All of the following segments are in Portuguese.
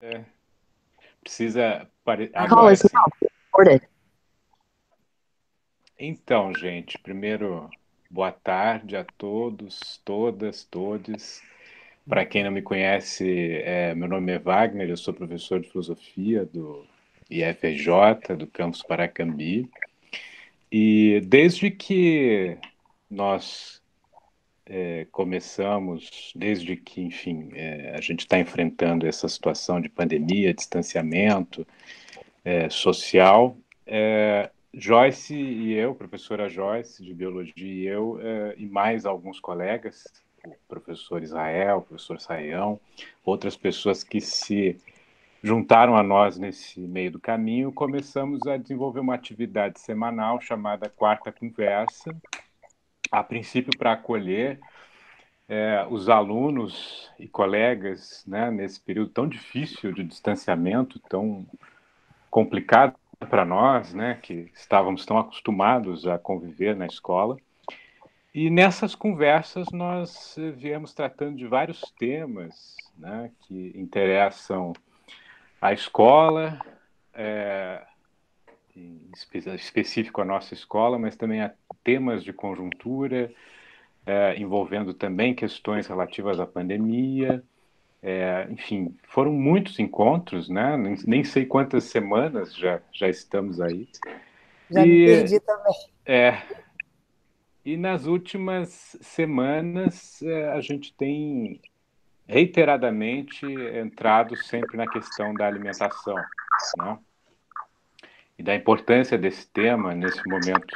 É, precisa. Pare... Agora, então, gente, primeiro, boa tarde a todos, todas, todes. Para quem não me conhece, é, meu nome é Wagner, eu sou professor de filosofia do IFJ, do campus Paracambi. E desde que nós é, começamos, desde que, enfim, é, a gente está enfrentando essa situação de pandemia, distanciamento é, social, Joyce e eu, professora Joyce de Biologia e eu, e mais alguns colegas, o professor Israel, o professor Saião, outras pessoas que se juntaram a nós nesse meio do caminho, começamos a desenvolver uma atividade semanal chamada Quarta Conversa, a princípio para acolher é, os alunos e colegas né, nesse período tão difícil de distanciamento, tão complicado para nós, né, que estávamos tão acostumados a conviver na escola. E nessas conversas nós viemos tratando de vários temas né, que interessam a escola, é, específico a nossa escola, mas também a temas de conjuntura, é, envolvendo também questões relativas à pandemia. É, enfim, foram muitos encontros, né? Nem, nem, sei quantas semanas já, já estamos aí. Já e, perdi também. É, e nas últimas semanas é, a gente tem reiteradamente entrado sempre na questão da alimentação, né? E da importância desse tema nesse momento,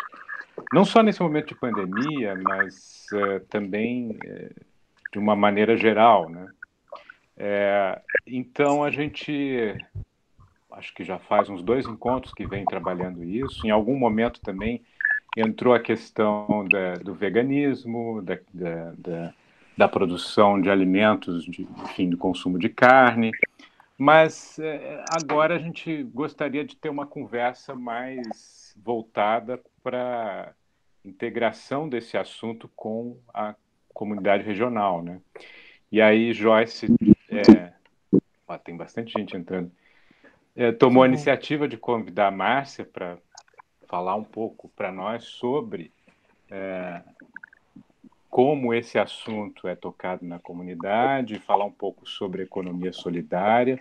não só nesse momento de pandemia, mas uh, também uh, de uma maneira geral, né? É, então a gente acho que já faz uns dois encontros que vem trabalhando isso. Em algum momento também entrou a questão da, do veganismo, da, da, da produção de alimentos, de, enfim, do consumo de carne. Mas é, agora a gente gostaria de ter uma conversa mais voltada para integração desse assunto com a comunidade regional, né? E aí Joyce, é, ó, tem bastante gente entrando, é, tomou a iniciativa de convidar a Márcia para falar um pouco para nós sobre é, como esse assunto é tocado na comunidade, falar um pouco sobre economia solidária,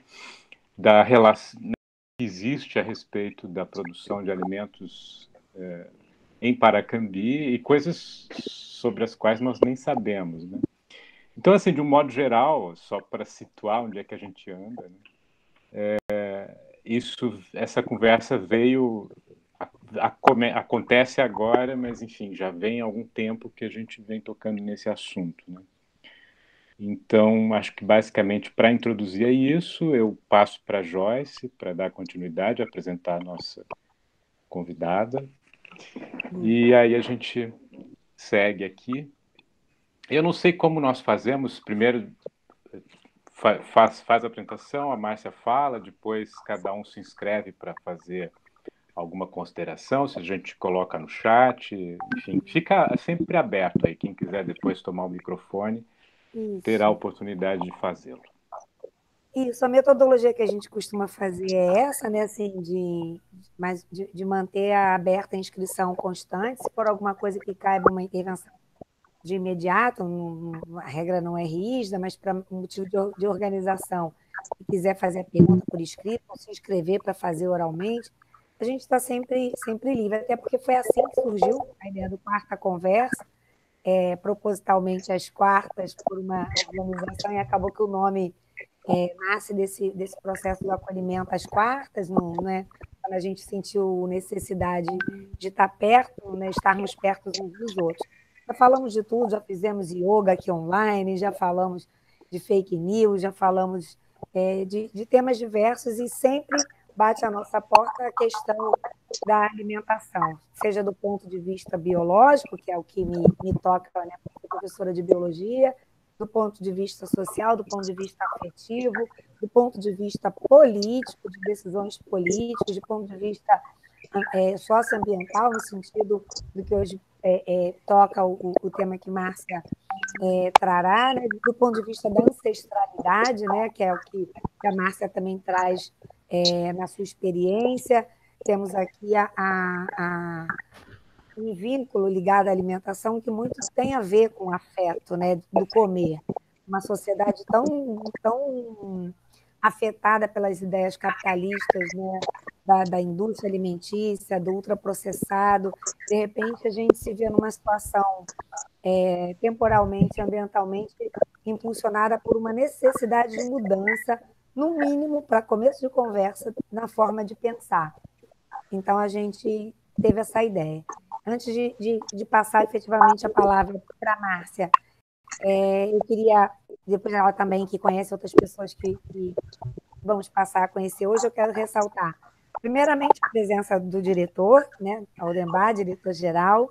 da relação que existe a respeito da produção de alimentos é, em Paracambi e coisas sobre as quais nós nem sabemos, né? Então, assim, de um modo geral, só para situar onde é que a gente anda, né? é, isso, essa conversa veio acontece agora, mas enfim, já vem algum tempo que a gente vem tocando nesse assunto. Né? Então, acho que basicamente para introduzir isso, eu passo para Joyce para dar continuidade, apresentar a nossa convidada. E aí a gente segue aqui. Eu não sei como nós fazemos, primeiro faz, faz a apresentação, a Márcia fala, depois cada um se inscreve para fazer alguma consideração, se a gente coloca no chat, enfim, fica sempre aberto aí. Quem quiser depois tomar o microfone Isso. terá a oportunidade de fazê-lo. Isso, a metodologia que a gente costuma fazer é essa, né, assim, de, mas de, de manter aberta a inscrição constante, se for alguma coisa que caiba uma intervenção de imediato, a regra não é rígida, mas para um motivo de, de organização, se quiser fazer a pergunta por escrito, ou se inscrever para fazer oralmente, a gente está sempre, sempre livre, até porque foi assim que surgiu a ideia do Quarta Conversa, é, propositalmente às quartas, por uma organização, e acabou que o nome é, nasce desse, desse processo do acolhimento às quartas, não, né? quando a gente sentiu necessidade de estar perto, né? estarmos perto uns dos outros. Já falamos de tudo, já fizemos yoga aqui online, já falamos de fake news, já falamos é, de, de temas diversos e sempre bate à nossa porta a questão da alimentação, seja do ponto de vista biológico, que é o que me, me toca, né, professora de biologia, do ponto de vista social, do ponto de vista afetivo, do ponto de vista político, de decisões políticas, do ponto de vista é, socioambiental, no sentido do que hoje é, é, toca o, o, tema que Márcia é, trará, né, do ponto de vista da ancestralidade, né, que é o que que a Márcia também traz é, na sua experiência. Temos aqui a, a, um vínculo ligado à alimentação que muito tem a ver com afeto, né, do comer. Uma sociedade tão, tão afetada pelas ideias capitalistas, né, da, da indústria alimentícia, do ultraprocessado. De repente, a gente se vê numa situação é, temporalmente, ambientalmente, impulsionada por uma necessidade de mudança, no mínimo, para começo de conversa, na forma de pensar. Então, a gente teve essa ideia. Antes de, de, de passar efetivamente a palavra para a Márcia, é, eu queria, depois ela também, que conhece outras pessoas que, que vamos passar a conhecer hoje, eu quero ressaltar primeiramente a presença do diretor, né, Aldemar, diretor-geral,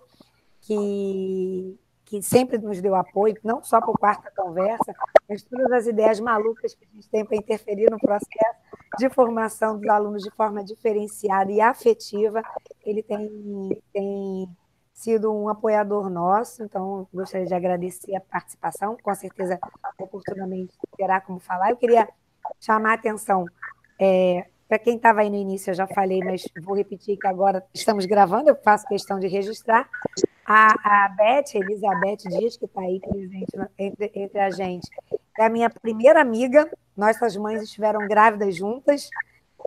que, que sempre nos deu apoio, não só para o quarta conversa, mas todas as ideias malucas que a gente tem para interferir no processo de formação dos alunos de forma diferenciada e afetiva. Ele tem, tem sido um apoiador nosso, então gostaria de agradecer a participação, com certeza oportunamente terá como falar. Eu queria chamar a atenção é, para quem estava aí no início, eu já falei, mas vou repetir que agora estamos gravando, eu faço questão de registrar. A, a Beth, Elizabeth Dias, que está aí presente entre, entre a gente, é a minha primeira amiga. Nossas mães estiveram grávidas juntas.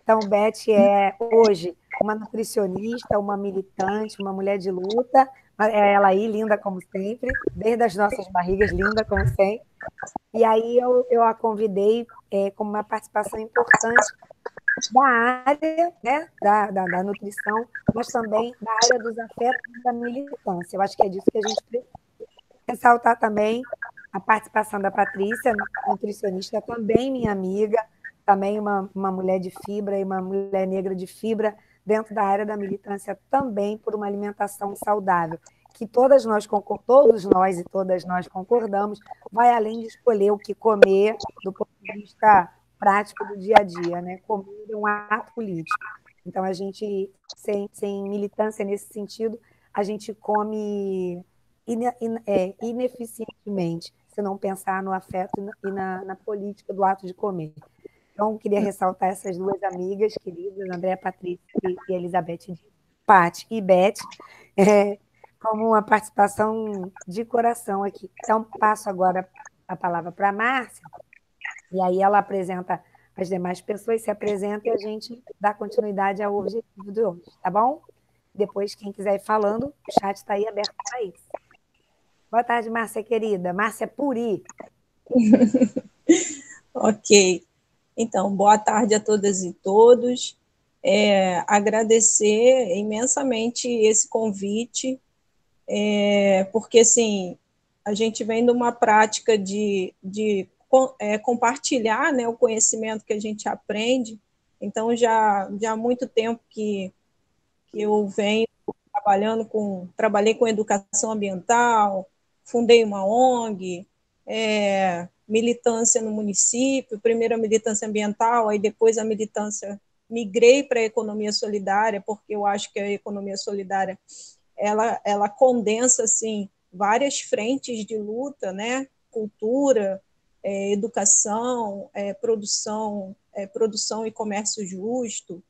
Então, Beth é hoje uma nutricionista, uma militante, uma mulher de luta. É ela aí, linda como sempre, desde as nossas barrigas, linda como sempre. E aí eu, eu a convidei é, como uma participação importante da área né, da, da, da, nutrição, mas também da área dos afetos da militância. Eu acho que é disso que a gente precisa ressaltar também a participação da Patrícia, nutricionista, também minha amiga, também uma, uma mulher de fibra e uma mulher negra de fibra dentro da área da militância também por uma alimentação saudável, que todas nós todos nós e todas nós concordamos, vai além de escolher o que comer do ponto de vista prática do dia a dia, né? Comer é um ato político. Então, a gente, sem, sem militância nesse sentido, a gente come ine, ine, é, ineficientemente, se não pensar no afeto e na, na, política do ato de comer. Então, queria ressaltar essas duas amigas queridas, Andréa Patrícia e Elizabeth Pati e Beth, é, como uma participação de coração aqui. Então, passo agora a palavra para a Márcia, e aí ela apresenta as demais pessoas, se apresenta e a gente dá continuidade ao objetivo de hoje, tá bom? Depois, quem quiser ir falando, o chat está aí aberto para isso. Boa tarde, Márcia querida. Márcia Puri. ok. Então, boa tarde a todas e todos. É, agradecer imensamente esse convite, é, porque, assim, a gente vem de uma prática de, de é, compartilhar né, o conhecimento que a gente aprende. Então, já, já há muito tempo que, que eu venho trabalhando com, trabalhei com educação ambiental, fundei uma ONG, é, militância no município, primeiro a militância ambiental, aí depois a militância, migrei para a economia solidária, porque eu acho que a economia solidária, ela, ela condensa, assim, várias frentes de luta, né, cultura, é, educação, é, produção, é, produção e comércio justo,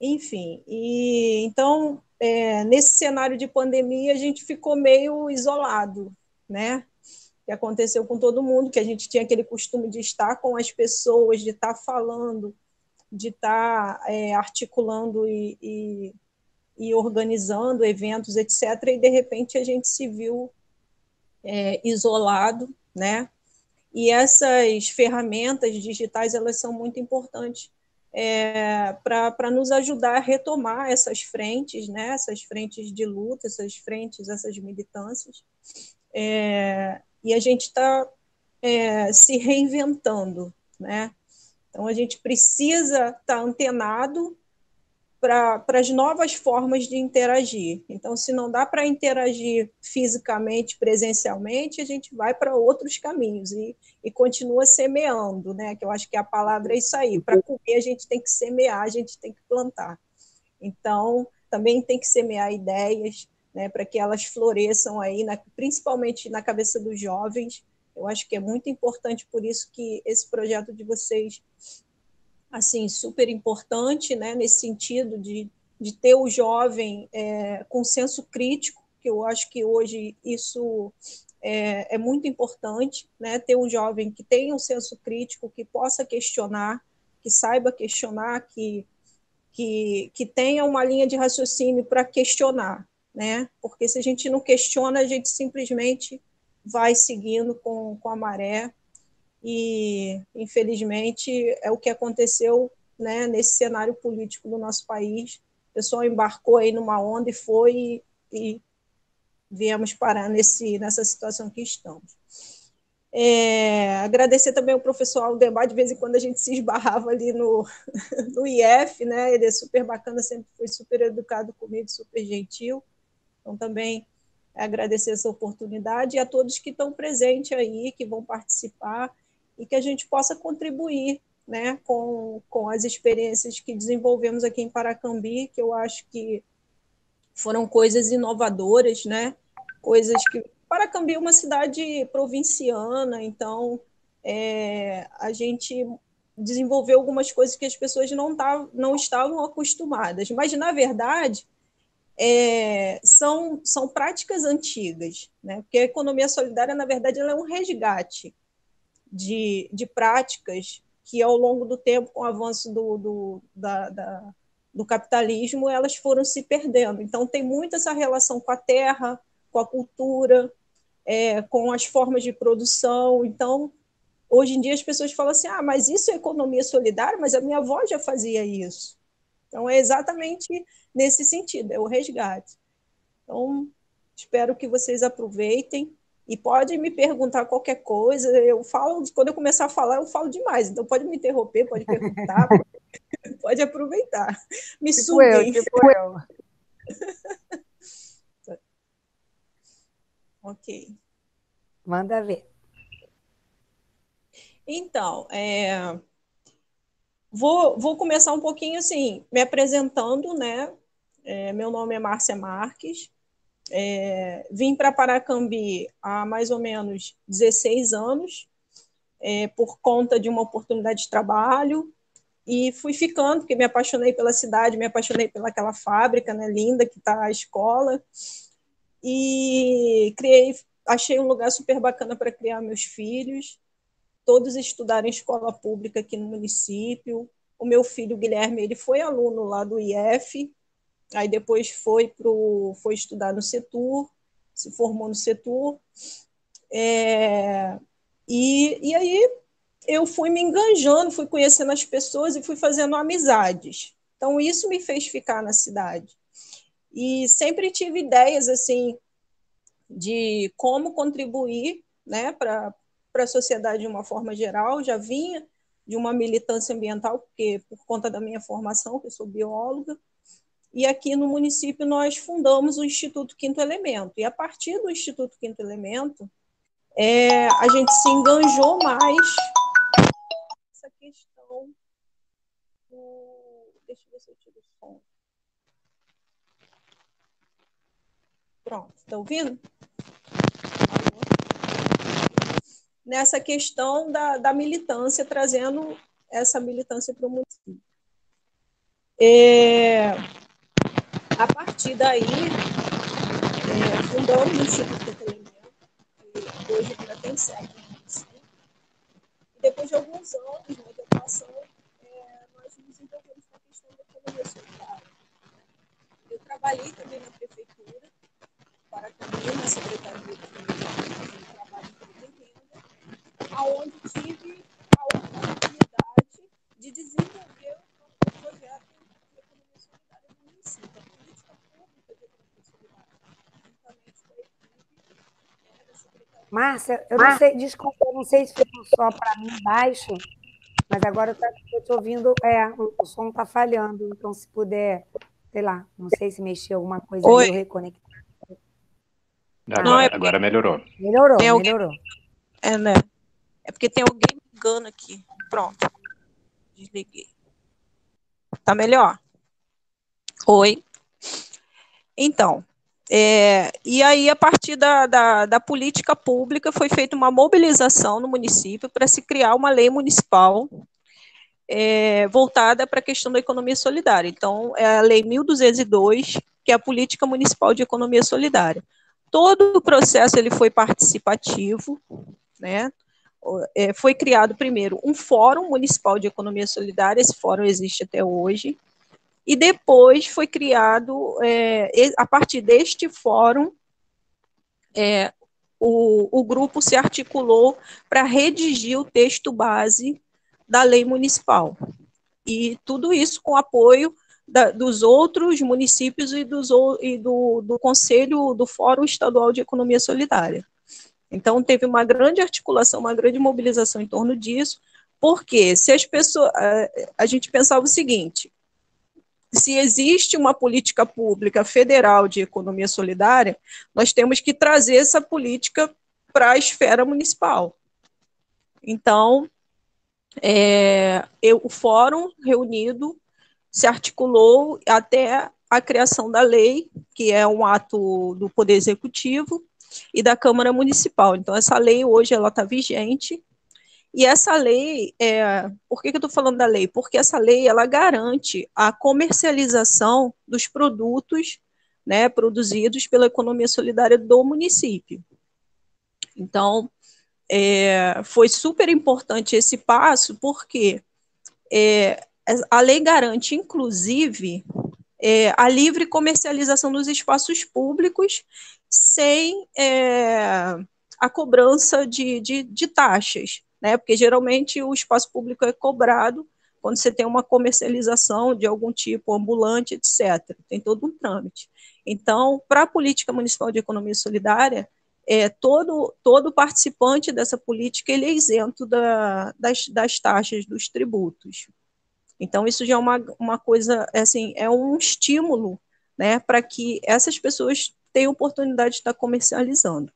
enfim. E então, é, nesse cenário de pandemia, a gente ficou meio isolado, né? Que aconteceu com todo mundo, que a gente tinha aquele costume de estar com as pessoas, de estar falando, de estar é, articulando e, e, e, organizando eventos, etc. E de repente a gente se viu é, isolado, né? E essas ferramentas digitais elas são muito importantes é, para nos ajudar a retomar essas frentes, né, essas frentes de luta, essas frentes, essas militâncias. É, e a gente está é, se reinventando. Né? Então, a gente precisa estar tá antenado para as novas formas de interagir. Então, se não dá para interagir fisicamente, presencialmente, a gente vai para outros caminhos e, e continua semeando, né? Que eu acho que a palavra é isso aí. Para comer, a gente tem que semear, a gente tem que plantar. Então, também tem que semear ideias, né? Para que elas floresçam aí, na, principalmente na cabeça dos jovens. Eu acho que é muito importante, por isso que esse projeto de vocês assim super importante, né, nesse sentido de, de ter o jovem é, com senso crítico, que eu acho que hoje isso é, é, muito importante, né, ter um jovem que tenha um senso crítico, que possa questionar, que saiba questionar, que, que, que tenha uma linha de raciocínio para questionar, né, porque se a gente não questiona, a gente simplesmente vai seguindo com, com a maré, e infelizmente é o que aconteceu né, nesse cenário político do nosso país. O pessoal embarcou aí numa onda e foi e viemos parar nesse, nessa situação que estamos. É, agradecer também ao professor Aldemar, de vez em quando a gente se esbarrava ali no, no IF, né? Ele é super bacana, sempre foi super educado comigo, super gentil. Então, também agradecer essa oportunidade e a todos que estão presentes aí, que vão participar e que a gente possa contribuir né, com, com as experiências que desenvolvemos aqui em Paracambi, que eu acho que foram coisas inovadoras, né, coisas que. Paracambi é uma cidade provinciana, então é, a gente desenvolveu algumas coisas que as pessoas não, tavam, não estavam acostumadas, mas, na verdade, é, são, são práticas antigas, né? porque a economia solidária, na verdade, ela é um resgate de, de práticas que, ao longo do tempo, com o avanço do, do, da, da, do capitalismo, elas foram se perdendo. Então, tem muito essa relação com a terra, com a cultura, é, com as formas de produção. Então, hoje em dia, as pessoas falam assim: ah, mas isso é economia solidária, mas a minha avó já fazia isso. Então, é exatamente nesse sentido, é o resgate. Então, espero que vocês aproveitem e pode me perguntar qualquer coisa. Eu falo, quando eu começar a falar, eu falo demais. Então pode me interromper, pode perguntar, pode, pode aproveitar. Me tipo suguem. Eu, tipo eu. ok. Manda ver. Então, é, vou, vou começar um pouquinho assim, me apresentando, né? É, meu nome é Márcia Marques, é, vim para Paracambi há mais ou menos 16 anos, é, por conta de uma oportunidade de trabalho, e fui ficando, porque me apaixonei pela cidade, me apaixonei pelaquela fábrica né, linda que está a escola, e criei, achei um lugar super bacana para criar meus filhos, todos estudaram em escola pública aqui no município. O meu filho Guilherme, ele foi aluno lá do IF, aí depois foi, pro, foi estudar no Setur, se formou no Setur, é, e, e aí eu fui me enganjando, fui conhecendo as pessoas e fui fazendo amizades. Então, isso me fez ficar na cidade. E sempre tive ideias, assim, de como contribuir né, para a sociedade de uma forma geral. Já vinha de uma militância ambiental, porque por conta da minha formação, que eu sou bióloga, e aqui no município nós fundamos o Instituto Quinto Elemento. E a partir do Instituto Quinto Elemento, é, a gente se enganjou mais essa questão do. Deixa eu ver se eu tiro o som. Pronto, está ouvindo? Nessa questão da, da militância, trazendo essa militância para o município. É, a partir daí, é, fundamos o Instituto Entretenimento, que hoje ainda tem sede E depois de alguns anos né, de atuação, é, nós nos envolvemos com a questão da economia. Eu trabalhei também na prefeitura, para também na Secretaria de, de Trabalho e Renda, aonde tive a oportunidade de desenvolver o projeto de economia solidária do município. Márcia, eu não sei, desculpa, eu não sei se ficou só para mim baixo, mas agora eu estou ouvindo, é, o, som está falhando, então se puder, sei lá, não sei se mexeu alguma coisa Oi. eu reconectar. Agora, não, é agora melhorou. Melhorou, tem melhorou. Alguém, é, né? É porque tem alguém ligando aqui. Pronto. Desliguei. Tá melhor? Oi. Então, é, e aí, a partir da, da, da, política pública, foi feita uma mobilização no município para se criar uma lei municipal é, voltada para a questão da economia solidária. Então, é a Lei 1202, que é a Política Municipal de Economia Solidária. Todo o processo ele foi participativo, né? É, foi criado primeiro um Fórum Municipal de Economia Solidária, esse fórum existe até hoje, e depois foi criado, é, a partir deste fórum, é, o, o grupo se articulou para redigir o texto base da lei municipal. E tudo isso com apoio da, dos outros municípios e, dos, e do, do Conselho do Fórum Estadual de Economia Solidária. Então, teve uma grande articulação, uma grande mobilização em torno disso, porque se as pessoas. A, a gente pensava o seguinte: se existe uma política pública federal de economia solidária, nós temos que trazer essa política para a esfera municipal. Então, é, eu, o fórum reunido se articulou até a criação da lei, que é um ato do Poder Executivo e da Câmara Municipal. Então, essa lei hoje ela está vigente e essa lei, é, por que, que eu estou falando da lei? Porque essa lei ela garante a comercialização dos produtos né, produzidos pela economia solidária do município. Então, é, foi super importante esse passo, porque é, a lei garante, inclusive, é, a livre comercialização dos espaços públicos sem é, a cobrança de, de, de taxas né? Porque geralmente o espaço público é cobrado quando você tem uma comercialização de algum tipo, ambulante, etc. Tem todo um trâmite. Então, para a política municipal de economia solidária, é, todo, todo participante dessa política ele é isento da, das, das taxas dos tributos. Então, isso já é uma, uma coisa, assim, é um estímulo né, para que essas pessoas tenham oportunidade de estar comercializando.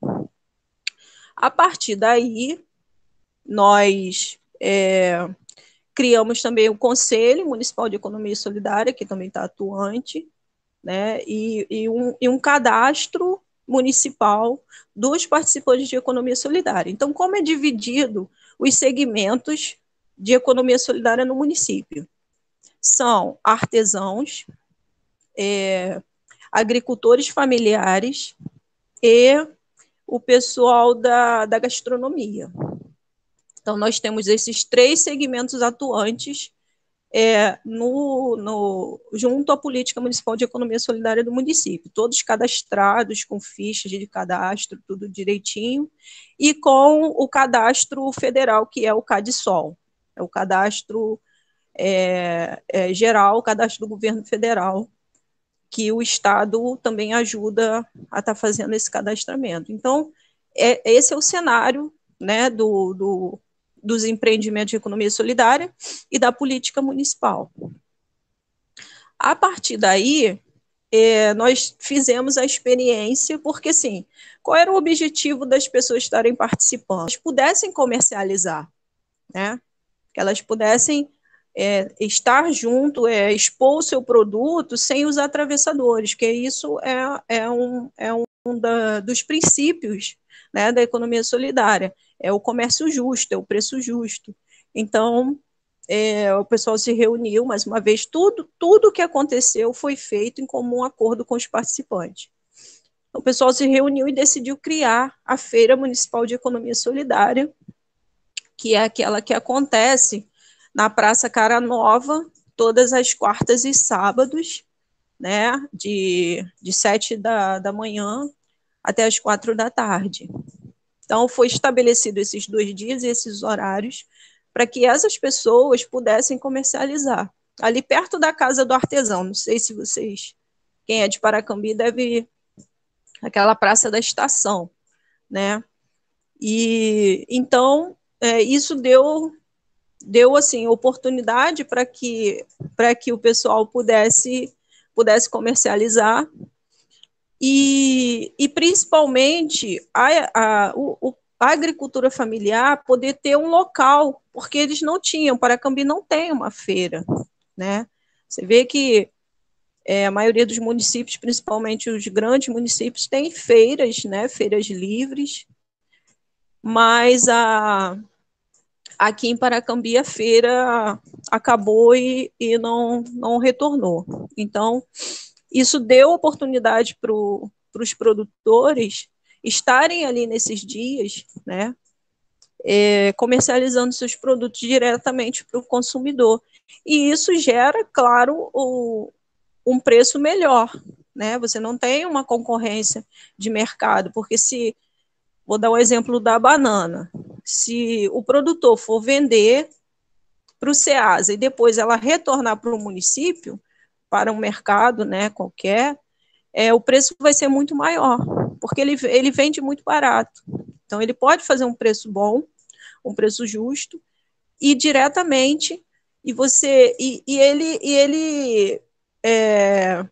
A partir daí, nós é, criamos também o Conselho Municipal de Economia Solidária, que também está atuante, né, e, e, um, e um cadastro municipal dos participantes de economia solidária. Então, como é dividido os segmentos de economia solidária no município? São artesãos, é, agricultores familiares e o pessoal da, da gastronomia. Então, nós temos esses três segmentos atuantes é, no, no, junto à Política Municipal de Economia Solidária do município, todos cadastrados com fichas de cadastro, tudo direitinho, e com o cadastro federal, que é o CADSOL, é o cadastro é, é, geral, o cadastro do governo federal, que o Estado também ajuda a estar tá fazendo esse cadastramento. Então, é, esse é o cenário né, do, do dos empreendimentos de economia solidária e da política municipal. A partir daí, é, nós fizemos a experiência, porque assim, qual era o objetivo das pessoas estarem participando? Elas pudessem comercializar, né? Que elas pudessem é, estar junto, é, expor o seu produto sem os atravessadores, que isso é, é um, é um da, dos princípios né, da economia solidária é o comércio justo, é o preço justo. Então, é, o pessoal se reuniu mais uma vez, tudo, tudo que aconteceu foi feito em comum acordo com os participantes. O pessoal se reuniu e decidiu criar a Feira Municipal de Economia Solidária, que é aquela que acontece na Praça Cara Nova, todas as quartas e sábados, né, de, de sete da, da manhã até as quatro da tarde. Então, foi estabelecido esses dois dias e esses horários para que essas pessoas pudessem comercializar. Ali perto da casa do artesão, não sei se vocês, quem é de Paracambi, deve aquela praça da estação, né? E então é, isso deu deu assim oportunidade para que para que o pessoal pudesse pudesse comercializar e, e principalmente a, a, o, a agricultura familiar poder ter um local, porque eles não tinham, Paracambi não tem uma feira, né? Você vê que é, a maioria dos municípios, principalmente os grandes municípios, tem feiras, né? Feiras livres, mas a, aqui em Paracambi a feira acabou e, e não, não retornou. Então, isso deu oportunidade para os produtores estarem ali nesses dias, né, é, comercializando seus produtos diretamente para o consumidor. E isso gera, claro, o, um preço melhor, né? Você não tem uma concorrência de mercado, porque se vou dar o um exemplo da banana, se o produtor for vender para o SEASA e depois ela retornar para o município, para um mercado, né, qualquer, é, o preço vai ser muito maior, porque ele, ele vende muito barato. Então, ele pode fazer um preço bom, um preço justo, e diretamente, e você, e, e ele, e ele é,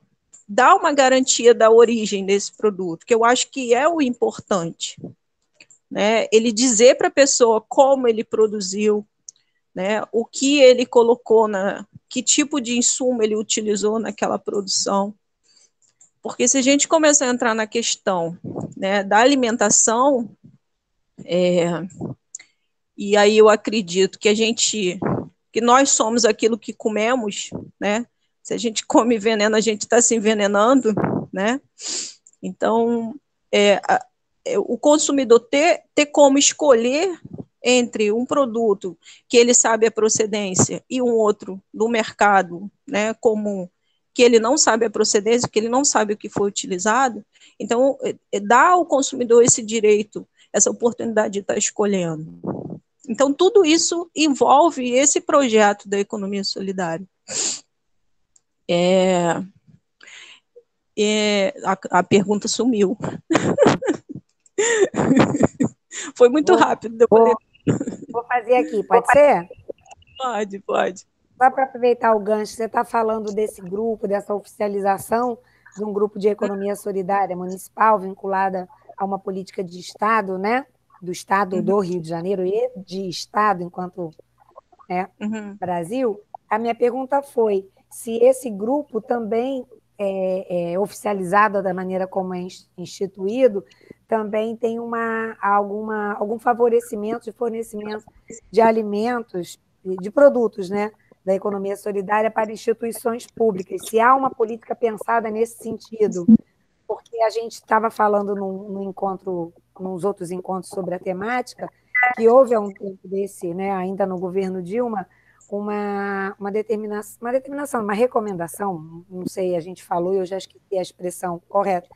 dá uma garantia da origem desse produto, que eu acho que é o importante. Né? Ele dizer para a pessoa como ele produziu, né? o que ele colocou, na, que tipo de insumo ele utilizou naquela produção. Porque se a gente começar a entrar na questão né, da alimentação, é, e aí eu acredito que a gente, que nós somos aquilo que comemos, né? Se a gente come veneno, a gente está se envenenando, né? Então, é, a, é, o consumidor ter, ter como escolher entre um produto que ele sabe a procedência e um outro do mercado, né, comum, que ele não sabe a procedência, que ele não sabe o que foi utilizado, então é, é, dá ao consumidor esse direito, essa oportunidade de estar escolhendo. Então tudo isso envolve esse projeto da economia solidária. É, é, a, a pergunta sumiu. Foi muito rápido. Vou, vou, fazer aqui, pode ser? Pode, pode. Só para aproveitar o gancho, você está falando desse grupo, dessa oficialização de um grupo de economia solidária municipal vinculada a uma política de Estado, né? Do Estado uhum. do Rio de Janeiro e de Estado enquanto né, uhum. Brasil. A minha pergunta foi se esse grupo também é, é, da maneira como é instituído, também tem uma, alguma, algum favorecimento de fornecimento de alimentos, de produtos, né? da economia solidária para instituições públicas, se há uma política pensada nesse sentido, porque a gente estava falando no, no, encontro, nos outros encontros sobre a temática, que houve há um tempo desse, né, ainda no governo Dilma, uma, uma, determinação, uma determinação, uma recomendação, não sei, a gente falou eu já esqueci a expressão correta,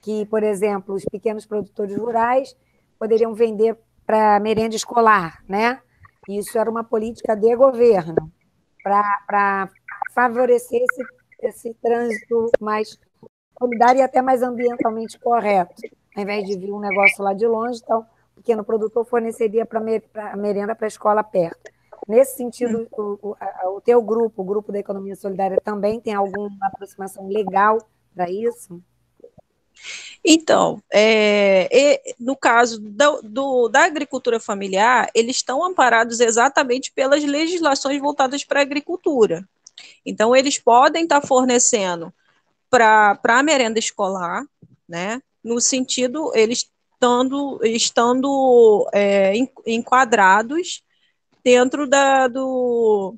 que, por exemplo, os pequenos produtores rurais poderiam vender para merenda escolar, né? Isso era uma política de governo para favorecer esse, esse trânsito mais solidário e até mais ambientalmente correto, ao invés de vir um negócio lá de longe, então o pequeno produtor forneceria para merenda para a escola perto. Nesse sentido, o, o, o teu grupo, o grupo da economia solidária, também tem alguma aproximação legal para isso? Então, é, no caso do, do, da agricultura familiar, eles estão amparados exatamente pelas legislações voltadas para a agricultura. Então, eles podem estar fornecendo para a merenda escolar, né, no sentido, eles estando, estando é, enquadrados dentro da, do,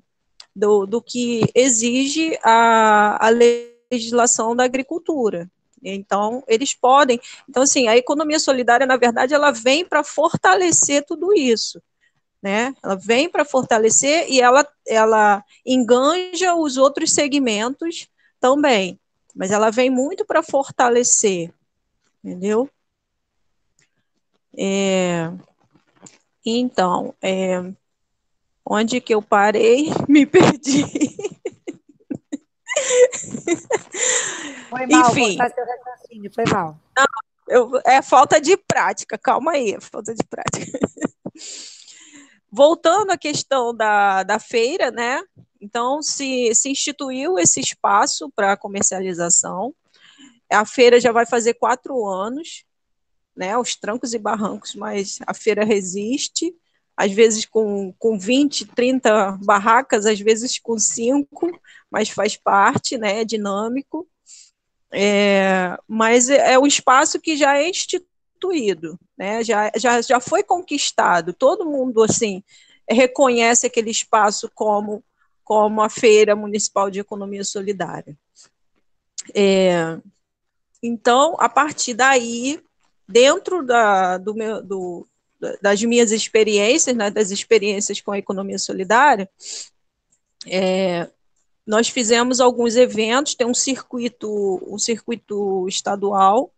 do, do que exige a, a legislação da agricultura. Então, eles podem. Então, assim, a economia solidária, na verdade, ela vem para fortalecer tudo isso. Né? Ela vem para fortalecer e ela, ela enganja os outros segmentos também. Mas ela vem muito para fortalecer, entendeu? É, então, é, onde que eu parei? Me perdi. Foi mal, Enfim. foi mal. Não, eu, é falta de prática, calma aí, é falta de prática. Voltando à questão da, da feira, né? Então, se, se instituiu esse espaço para comercialização. A feira já vai fazer quatro anos, né? Os trancos e barrancos, mas a feira resiste às vezes com, com 20, 30 barracas, às vezes com cinco, mas faz parte, né, é dinâmico. É, mas é, é um espaço que já é instituído, né, já, já, já foi conquistado, todo mundo, assim, reconhece aquele espaço como, como a Feira Municipal de Economia Solidária. É, então, a partir daí, dentro da, do meu, do, das minhas experiências, né, das experiências com a economia solidária, é, nós fizemos alguns eventos, tem um circuito, um circuito estadual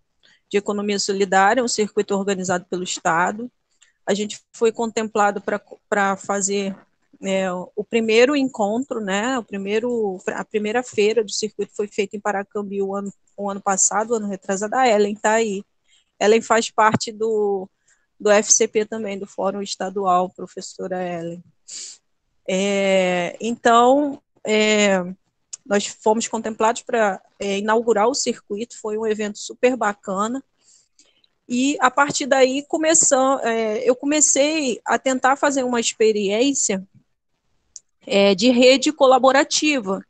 de economia solidária, um circuito organizado pelo Estado. A gente foi contemplado para fazer é, o primeiro encontro, né, o primeiro, a primeira feira do circuito foi feita em Paracambi o ano, o ano passado, o ano retrasado, a Ellen está aí. Ellen faz parte do, do FCP também, do Fórum Estadual, professora Ellen. É, então, é, nós fomos contemplados para é, inaugurar o circuito, foi um evento super bacana, e a partir daí começam, é, eu comecei a tentar fazer uma experiência é, de rede colaborativa,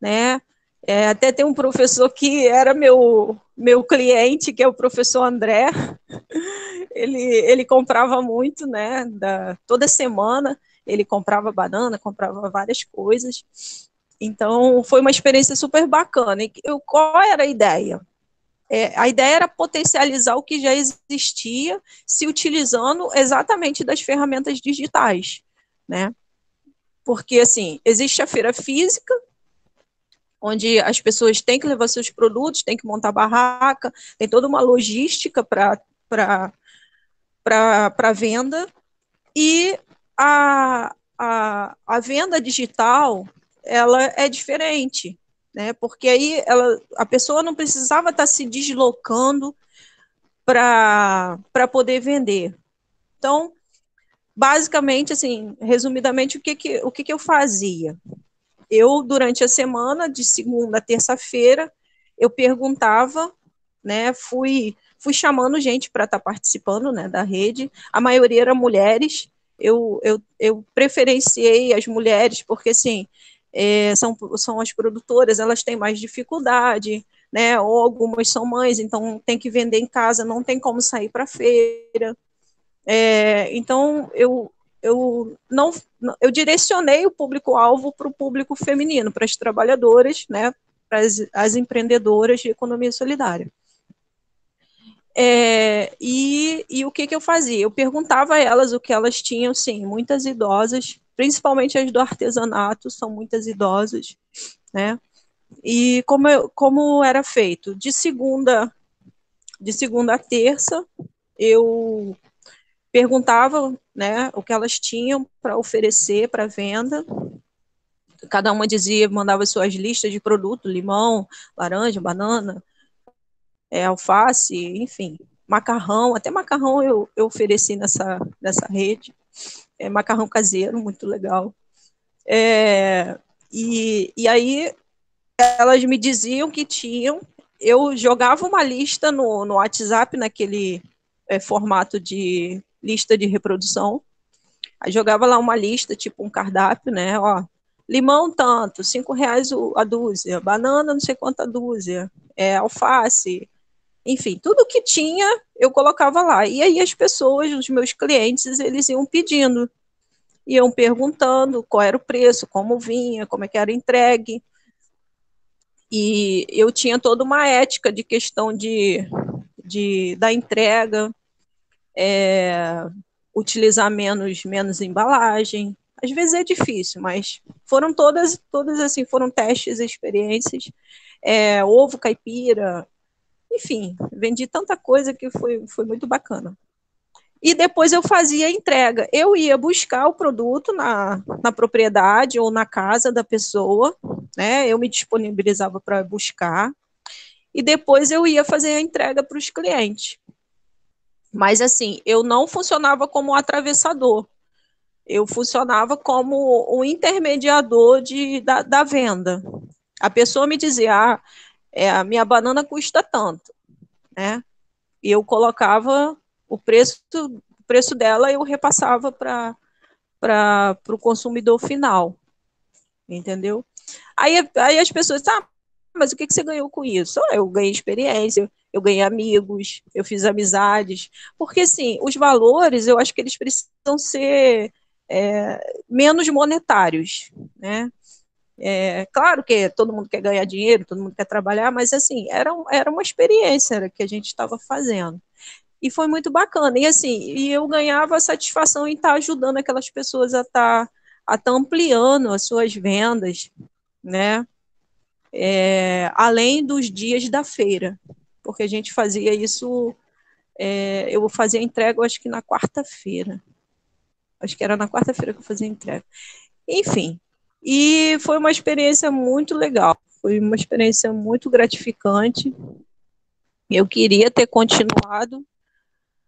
né? É, até tem um professor que era meu, meu cliente, que é o professor André, ele, ele comprava muito, né, da, toda semana, ele comprava banana, comprava várias coisas, então foi uma experiência super bacana, e eu, qual era a ideia? É, a ideia era potencializar o que já existia, se utilizando exatamente das ferramentas digitais, né, porque, assim, existe a feira física, onde as pessoas têm que levar seus produtos, têm que montar barraca, tem toda uma logística para venda, e a, a, a venda digital, ela é diferente, né, porque aí ela, a pessoa não precisava estar se deslocando para poder vender. Então, basicamente, assim, resumidamente, o que que, o que que eu fazia? Eu, durante a semana, de segunda a terça-feira, eu perguntava, né, fui, fui chamando gente para estar tá participando, né, da rede, a maioria eram mulheres, eu, eu, eu preferenciei as mulheres, porque, assim, é, são, são as produtoras, elas têm mais dificuldade, né, ou algumas são mães, então tem que vender em casa, não tem como sair para feira, é, então, eu, eu não eu direcionei o público-alvo para o público feminino, para as trabalhadoras, né, para as, as empreendedoras de economia solidária. É, e, e o que, que eu fazia? Eu perguntava a elas o que elas tinham, sim, muitas idosas, principalmente as do artesanato, são muitas idosas, né? E como, eu, como era feito? De segunda, de segunda a terça, eu perguntavam né, o que elas tinham para oferecer para venda. Cada uma dizia, mandava suas listas de produto, limão, laranja, banana, é, alface, enfim, macarrão, até macarrão eu, eu ofereci nessa, nessa rede, é, macarrão caseiro, muito legal. É, e, e aí elas me diziam que tinham, eu jogava uma lista no, no WhatsApp, naquele é, formato de lista de reprodução. Aí jogava lá uma lista, tipo um cardápio, né? Ó, limão tanto, cinco reais a dúzia, banana não sei quanta dúzia, é, alface, enfim, tudo que tinha eu colocava lá. E aí as pessoas, os meus clientes, eles iam pedindo, iam perguntando qual era o preço, como vinha, como é que era entregue. E eu tinha toda uma ética de questão de, de da entrega, é, utilizar menos, menos embalagem. Às vezes é difícil, mas foram todas, todas assim, foram testes, experiências. É, ovo caipira, enfim, vendi tanta coisa que foi, foi muito bacana. E depois eu fazia a entrega. Eu ia buscar o produto na, na propriedade ou na casa da pessoa, né? Eu me disponibilizava para buscar. E depois eu ia fazer a entrega para os clientes. Mas assim, eu não funcionava como atravessador. Eu funcionava como um intermediador de, da, da venda. A pessoa me dizia, ah, é, a minha banana custa tanto, né? E eu colocava o preço, o preço dela, eu repassava para o consumidor final, entendeu? Aí, aí as pessoas, ah, mas o que, que você ganhou com isso? Ah, eu ganhei experiência, eu ganhei amigos, eu fiz amizades, porque assim, os valores, eu acho que eles precisam ser é, menos monetários, né? É, claro que todo mundo quer ganhar dinheiro, todo mundo quer trabalhar, mas assim, era, era uma experiência que a gente estava fazendo. E foi muito bacana. E assim, e eu ganhava satisfação em estar ajudando aquelas pessoas a estar a estar ampliando as suas vendas, né? É, além dos dias da feira, porque a gente fazia isso, é, eu fazia entrega, acho que na quarta-feira. Acho que era na quarta-feira que eu fazia entrega. Enfim, e foi uma experiência muito legal, foi uma experiência muito gratificante. Eu queria ter continuado,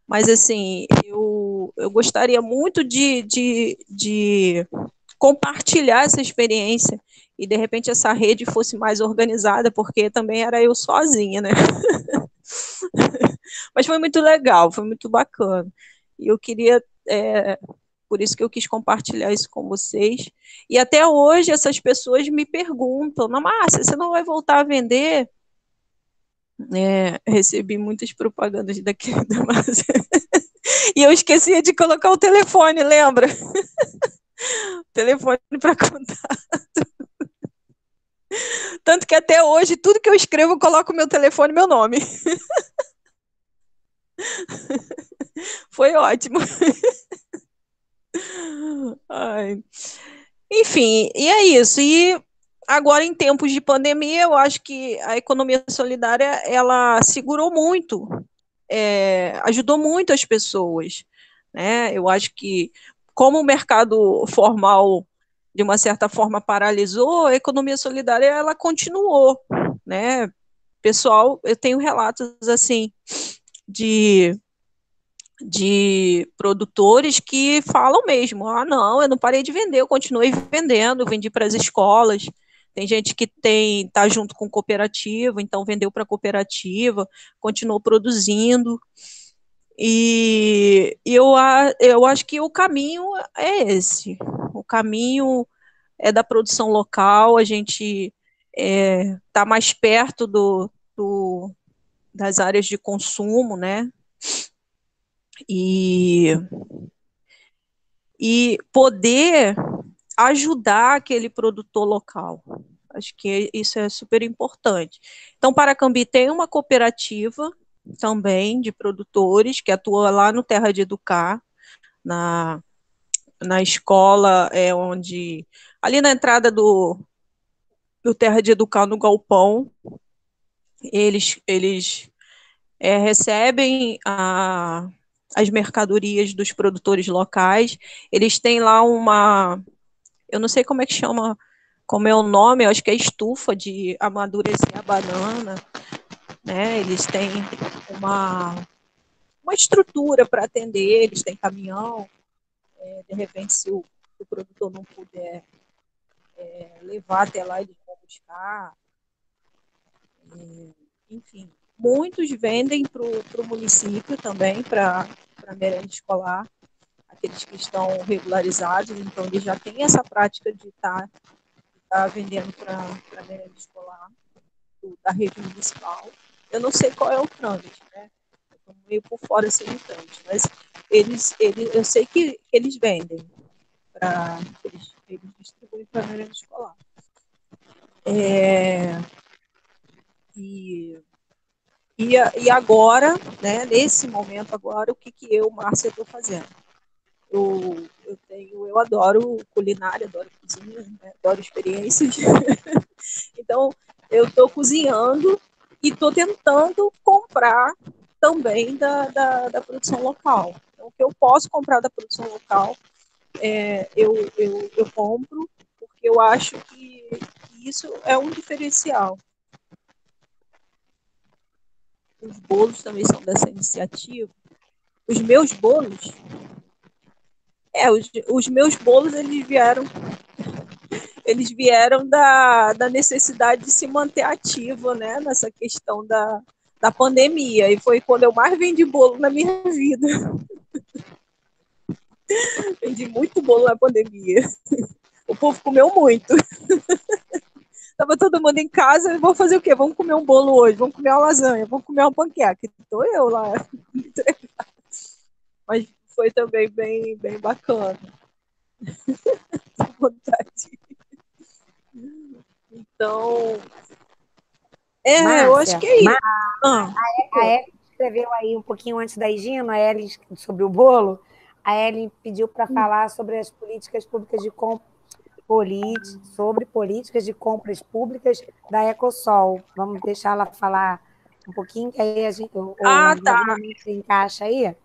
mas assim, eu, eu gostaria muito de, de, de compartilhar essa experiência e de repente essa rede fosse mais organizada, porque também era eu sozinha, né? Mas foi muito legal, foi muito bacana. E eu queria é, por isso que eu quis compartilhar isso com vocês. E até hoje essas pessoas me perguntam, na Márcia, você não vai voltar a vender? É, recebi muitas propagandas daqui da Márcia. e eu esquecia de colocar o telefone, lembra? telefone para contato. Tanto que até hoje, tudo que eu escrevo, eu coloco meu telefone e meu nome. Foi ótimo. Ai. Enfim, e é isso. E agora, em tempos de pandemia, eu acho que a economia solidária ela segurou muito, é, ajudou muito as pessoas. Né? Eu acho que, como o mercado formal, de uma certa forma, paralisou, a economia solidária ela continuou. Né? Pessoal, eu tenho relatos assim de de produtores que falam mesmo: ah, não, eu não parei de vender, eu continuei vendendo, vendi para as escolas. Tem gente que tem está junto com cooperativa, então vendeu para cooperativa, continuou produzindo. E eu, eu acho que o caminho é esse. O caminho é da produção local, a gente está é, tá mais perto do, do, das áreas de consumo, né? e, e poder ajudar aquele produtor local. Acho que isso é super importante. Então, Paracambi tem uma cooperativa também de produtores que atua lá no Terra de Educar, na, na escola é onde ali na entrada do, do Terra de Educar no galpão eles eles é, recebem a, as mercadorias dos produtores locais. Eles têm lá uma, eu não sei como é que chama, como é o nome, eu acho que é estufa de amadurecer a banana, né? Eles têm uma uma estrutura para atender, eles têm caminhão, é, de repente se o, o, produtor não puder é, levar até lá, eles vão buscar, é, enfim, Muitos vendem para o município também, para a merenda escolar, aqueles que estão regularizados, então eles já têm essa prática de estar tá, tá vendendo para a merenda escolar da rede municipal. Eu não sei qual é o trâmite, né? Estou meio por fora esse trâmite, mas eles, eles, eu sei que eles vendem para eles, eles distribuem para a escolar. É, e e, e agora, né, nesse momento agora, o que, que eu, Márcia, estou fazendo? Eu, eu, tenho, eu adoro culinária, adoro cozinha, né, adoro experiências. então, eu estou cozinhando e estou tentando comprar também da, da, da, produção local. Então, o que eu posso comprar da produção local, é, eu, eu, eu compro, porque eu acho que isso é um diferencial os bolos também são dessa iniciativa. Os meus bolos, é, os, os meus bolos eles vieram, eles vieram da, da necessidade de se manter ativa, né, nessa questão da, da pandemia. E foi quando eu mais vendi bolo na minha vida. vendi muito bolo na pandemia. O povo comeu muito. Tava todo mundo em casa, vou fazer o quê? Vamos comer um bolo hoje, vamos comer uma lasanha, vamos comer uma panqueca. Estou eu lá. Mas foi também bem, bem bacana. vontade. Então, é, Márcia, eu acho que é isso. Ah. A, a Ellen escreveu aí um pouquinho antes da Gino, a Ellen sobre o bolo. A Ellen pediu para hum. falar sobre as políticas públicas de compra sobre políticas de compras públicas da Ecosol. Vamos deixar ela falar um pouquinho, que aí a gente ah, tá. encaixa aí.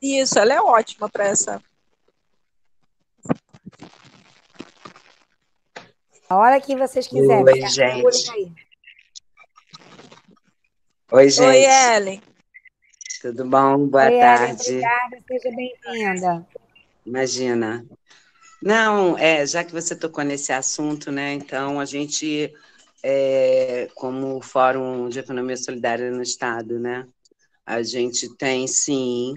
Isso, ela é ótima para essa. A hora que vocês quiserem. Oi, gente. Oi, gente. Oi, Ellen. Tudo bom? Boa Oi, tarde. Ellen, obrigada, seja bem-vinda. Imagina. Não, é, já que você tocou nesse assunto, né? Então, a gente, é, como Fórum de Economia Solidária no Estado, né? A gente tem, sim,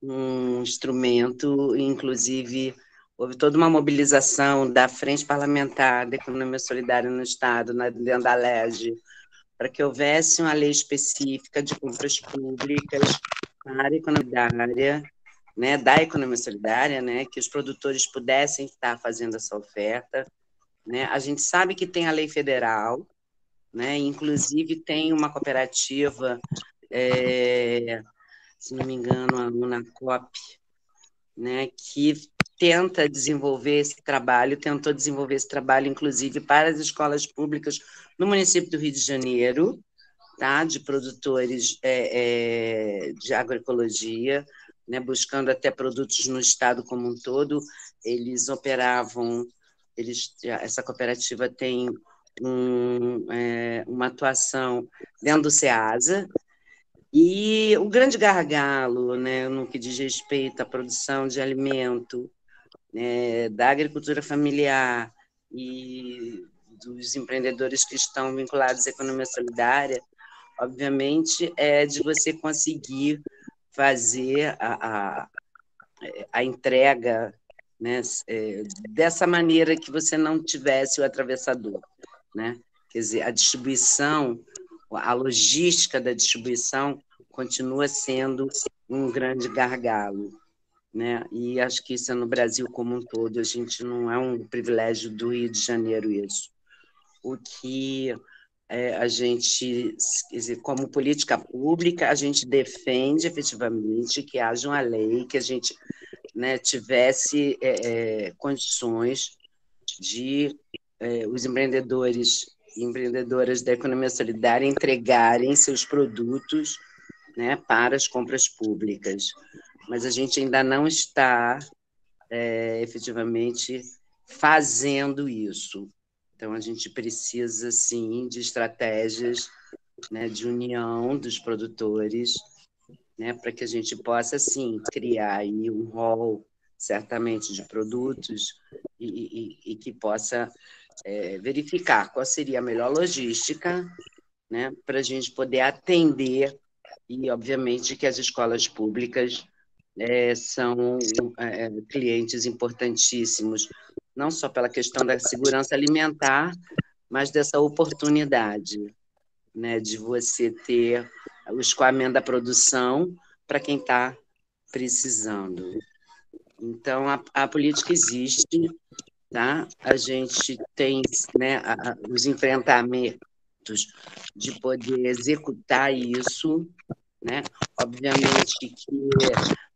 um instrumento, inclusive, houve toda uma mobilização da Frente Parlamentar da Economia Solidária no Estado, na, dentro da LEGE, para que houvesse uma lei específica de compras públicas para a economia né, da economia solidária, né, que os produtores pudessem estar fazendo essa oferta. Né? A gente sabe que tem a lei federal, né, inclusive tem uma cooperativa, é, se não me engano, a Unacop, né, que tenta desenvolver esse trabalho, tentou desenvolver esse trabalho, inclusive, para as escolas públicas no município do Rio de Janeiro, tá, de produtores é, é, de agroecologia, né, buscando até produtos no estado como um todo. Eles operavam, eles, essa cooperativa tem um, é, uma atuação dentro do SEASA, e o grande gargalo né, no que diz respeito à produção de alimento, né, da agricultura familiar e dos empreendedores que estão vinculados à economia solidária, obviamente, é de você conseguir fazer a, a, a entrega né, é, dessa maneira que você não tivesse o atravessador. Né? Quer dizer, a distribuição, a logística da distribuição continua sendo um grande gargalo. Né? E acho que isso é no Brasil como um todo, a gente não é um privilégio do Rio de Janeiro isso. O que é, a gente, como política pública, a gente defende efetivamente que haja uma lei, que a gente né, tivesse é, é, condições de é, os empreendedores e empreendedoras da economia solidária entregarem seus produtos né, para as compras públicas. Mas a gente ainda não está é, efetivamente fazendo isso. Então, a gente precisa, sim, de estratégias né, de união dos produtores, né, para que a gente possa, sim, criar aí um rol, certamente, de produtos e, e, e que possa é, verificar qual seria a melhor logística né, para a gente poder atender e, obviamente, que as escolas públicas é, são é, clientes importantíssimos não só pela questão da segurança alimentar, mas dessa oportunidade né, de você ter o escoamento da produção para quem está precisando. Então, a, a, política existe, tá? a gente tem né, a, os enfrentamentos de poder executar isso, né? Obviamente que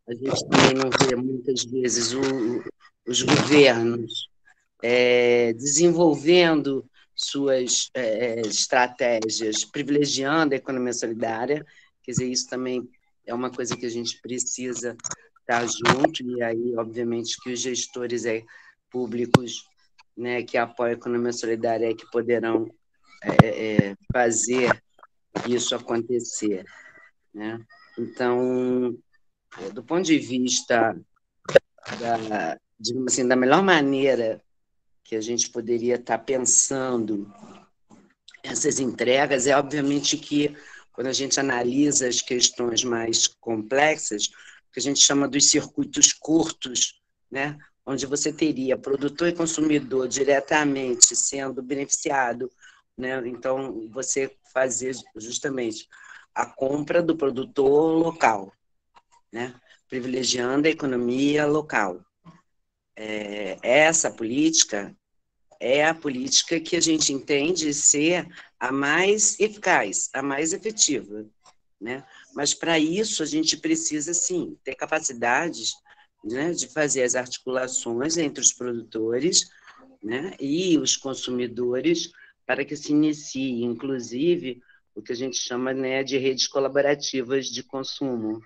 a gente também não vê muitas vezes o, os governos é, desenvolvendo suas é, estratégias, privilegiando a economia solidária, quer dizer, isso também é uma coisa que a gente precisa estar junto, e aí, obviamente, que os gestores é, públicos né, que apoiam a economia solidária é que poderão é, é, fazer isso acontecer. Né? Então, do ponto de vista da, digamos assim, da melhor maneira que a gente poderia estar pensando essas entregas é, obviamente, que quando a gente analisa as questões mais complexas, que a gente chama dos circuitos curtos, né? onde você teria produtor e consumidor diretamente sendo beneficiado, né? então você fazer justamente a compra do produtor local, né? privilegiando a economia local é, essa política é a política que a gente entende ser a mais eficaz, a mais efetiva, né? Mas para isso a gente precisa sim ter capacidades né, de fazer as articulações entre os produtores né, e os consumidores para que se inicie, inclusive, o que a gente chama né, de redes colaborativas de consumo,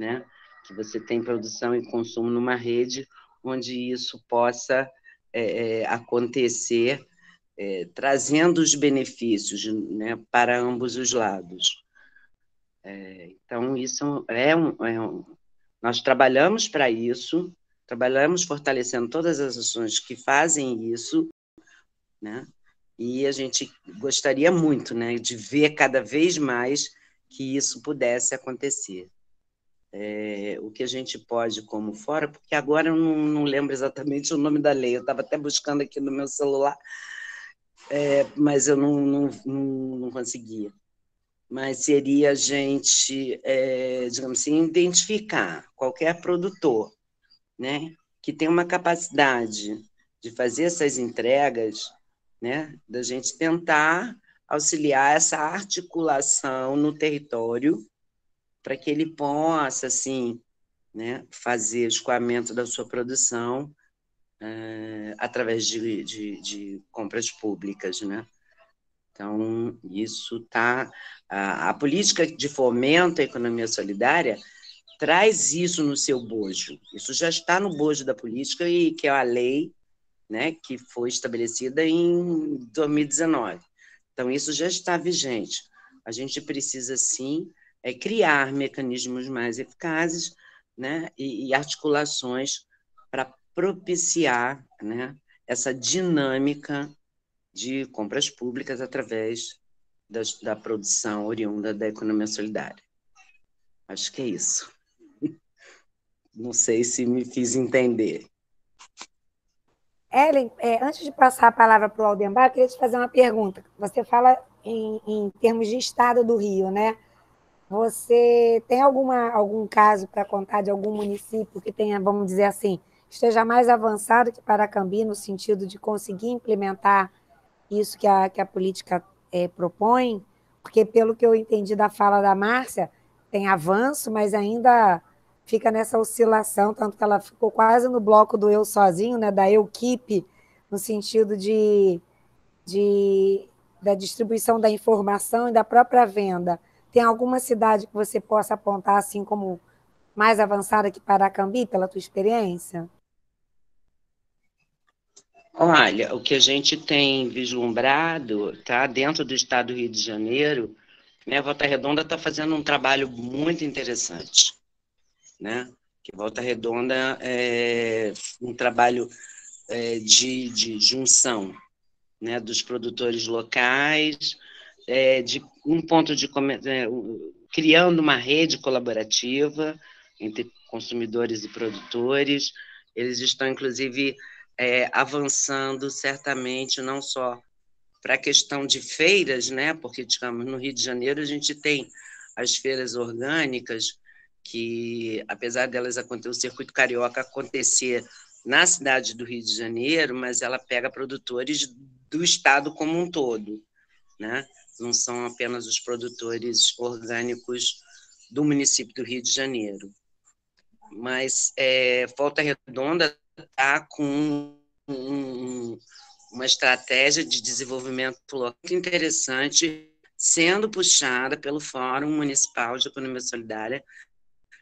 né? que você tem produção e consumo numa rede onde isso possa é, é, acontecer, é, trazendo os benefícios né, para ambos os lados. É, então, isso é um, é um. Nós trabalhamos para isso, trabalhamos fortalecendo todas as ações que fazem isso, né? E a gente gostaria muito, né, de ver cada vez mais que isso pudesse acontecer. É, o que a gente pode como fora, porque agora eu não, não lembro exatamente o nome da lei, eu estava até buscando aqui no meu celular, é, mas eu não, não, não, conseguia. Mas seria a gente, é, digamos assim, identificar qualquer produtor né, que tem uma capacidade de fazer essas entregas né? Da gente tentar auxiliar essa articulação no território para que ele possa, assim, né, fazer escoamento da sua produção é, através de, de, de, compras públicas, né? Então, isso está... A, a, política de fomento à economia solidária traz isso no seu bojo. Isso já está no bojo da política e que é a lei né, que foi estabelecida em 2019. Então, isso já está vigente. A gente precisa, sim, é, criar mecanismos mais eficazes né, e, e articulações para propiciar né, essa dinâmica de compras públicas através da, da produção oriunda da economia solidária. Acho que é isso. Não sei se me fiz entender. Ellen, é, antes de passar a palavra para o Aldemar, eu queria te fazer uma pergunta. Você fala em, em termos de estado do Rio, né? Você tem alguma, algum caso para contar de algum município que tenha, vamos dizer assim, esteja mais avançado que Paracambi no sentido de conseguir implementar isso que a, que a política é, propõe? Porque, pelo que eu entendi da fala da Márcia, tem avanço, mas ainda fica nessa oscilação, tanto que ela ficou quase no bloco do eu sozinho, né, da equipe, no sentido de, de da distribuição da informação e da própria venda. Tem alguma cidade que você possa apontar assim como mais avançada que Paracambi, pela tua experiência? Olha, o que a gente tem vislumbrado, tá, dentro do estado do Rio de Janeiro, né, Volta Redonda está fazendo um trabalho muito interessante né? Que Volta Redonda é um trabalho é, de, de junção, né? Dos produtores locais, é, de um ponto de é, criando uma rede colaborativa entre consumidores e produtores. Eles estão, inclusive, é, avançando certamente não só para a questão de feiras, né? Porque, digamos, no Rio de Janeiro a gente tem as feiras orgânicas, que apesar delas acontecer o circuito carioca acontecer na cidade do Rio de Janeiro, mas ela pega produtores do estado como um todo, né? Não são apenas os produtores orgânicos do município do Rio de Janeiro. Mas é, Volta Redonda está com um, uma estratégia de desenvolvimento local interessante, sendo puxada pelo Fórum Municipal de Economia Solidária,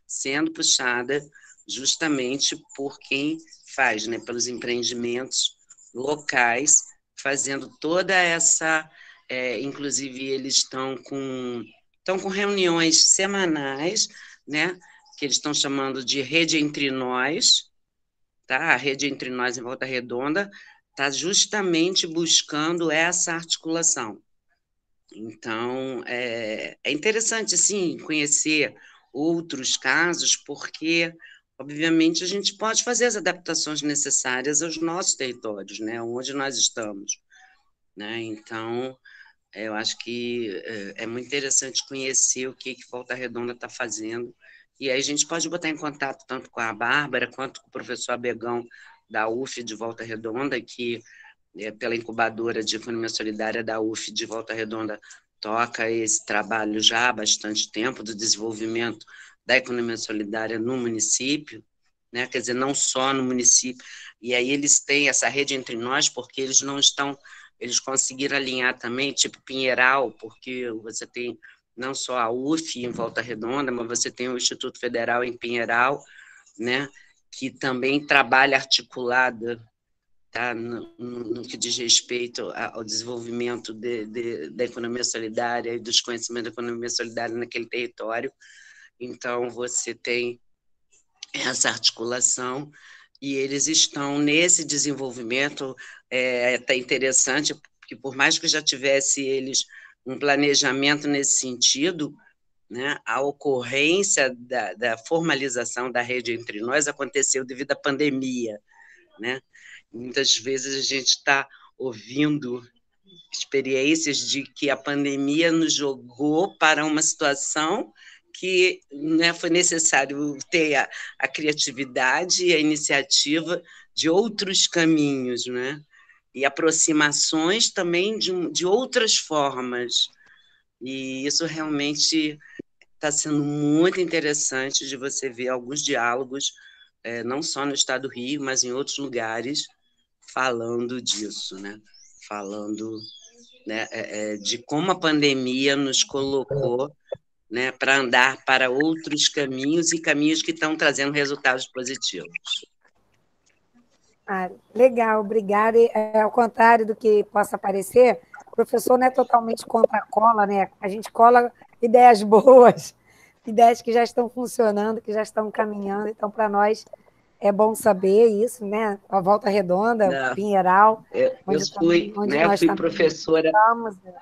sendo puxada justamente por quem faz, né, pelos empreendimentos locais, fazendo toda essa, é, inclusive eles estão com estão com reuniões semanais, né, que eles estão chamando de rede entre nós, tá? A rede entre nós em Volta Redonda está justamente buscando essa articulação. Então, é, é interessante, sim, conhecer outros casos, porque, obviamente, a gente pode fazer as adaptações necessárias aos nossos territórios, né, onde nós estamos. Né? Então, eu acho que é, é muito interessante conhecer o que, que Volta Redonda está fazendo, e aí a gente pode botar em contato tanto com a Bárbara quanto com o professor Abegão da UF de Volta Redonda, que é, pela incubadora de economia solidária da UF de Volta Redonda toca esse trabalho já há bastante tempo do desenvolvimento da economia solidária no município, né? quer dizer, não só no município. E aí eles têm essa rede entre nós, porque eles não estão, eles conseguiram alinhar também, tipo Pinheiral, porque você tem não só a UF em Volta Redonda, mas você tem o Instituto Federal em Pinheiral, né? que também trabalha articulada tá? no, no, que diz respeito ao desenvolvimento de, de, da economia solidária e dos conhecimentos da economia solidária naquele território. Então, você tem essa articulação e eles estão nesse desenvolvimento. É até interessante, porque por mais que já tivesse eles um planejamento nesse sentido, né, a ocorrência da, da formalização da rede entre nós aconteceu devido à pandemia. Né? Muitas vezes a gente está ouvindo experiências de que a pandemia nos jogou para uma situação que né, foi necessário ter a, a, criatividade e a iniciativa de outros caminhos, né? e aproximações também de, de outras formas. E isso realmente está sendo muito interessante de você ver alguns diálogos, é, não só no estado do Rio, mas em outros lugares, falando disso, né? falando né, é, é, de como a pandemia nos colocou né, para andar para outros caminhos e caminhos que estão trazendo resultados positivos. Ah, legal, obrigada. É, ao contrário do que possa parecer, o professor não é totalmente contra a cola, né? A gente cola ideias boas, ideias que já estão funcionando, que já estão caminhando. Então, para nós, é bom saber isso, né? A Volta Redonda, Não. Pinheiral. Eu, eu fui, também, né, eu fui professora. Estamos. Né?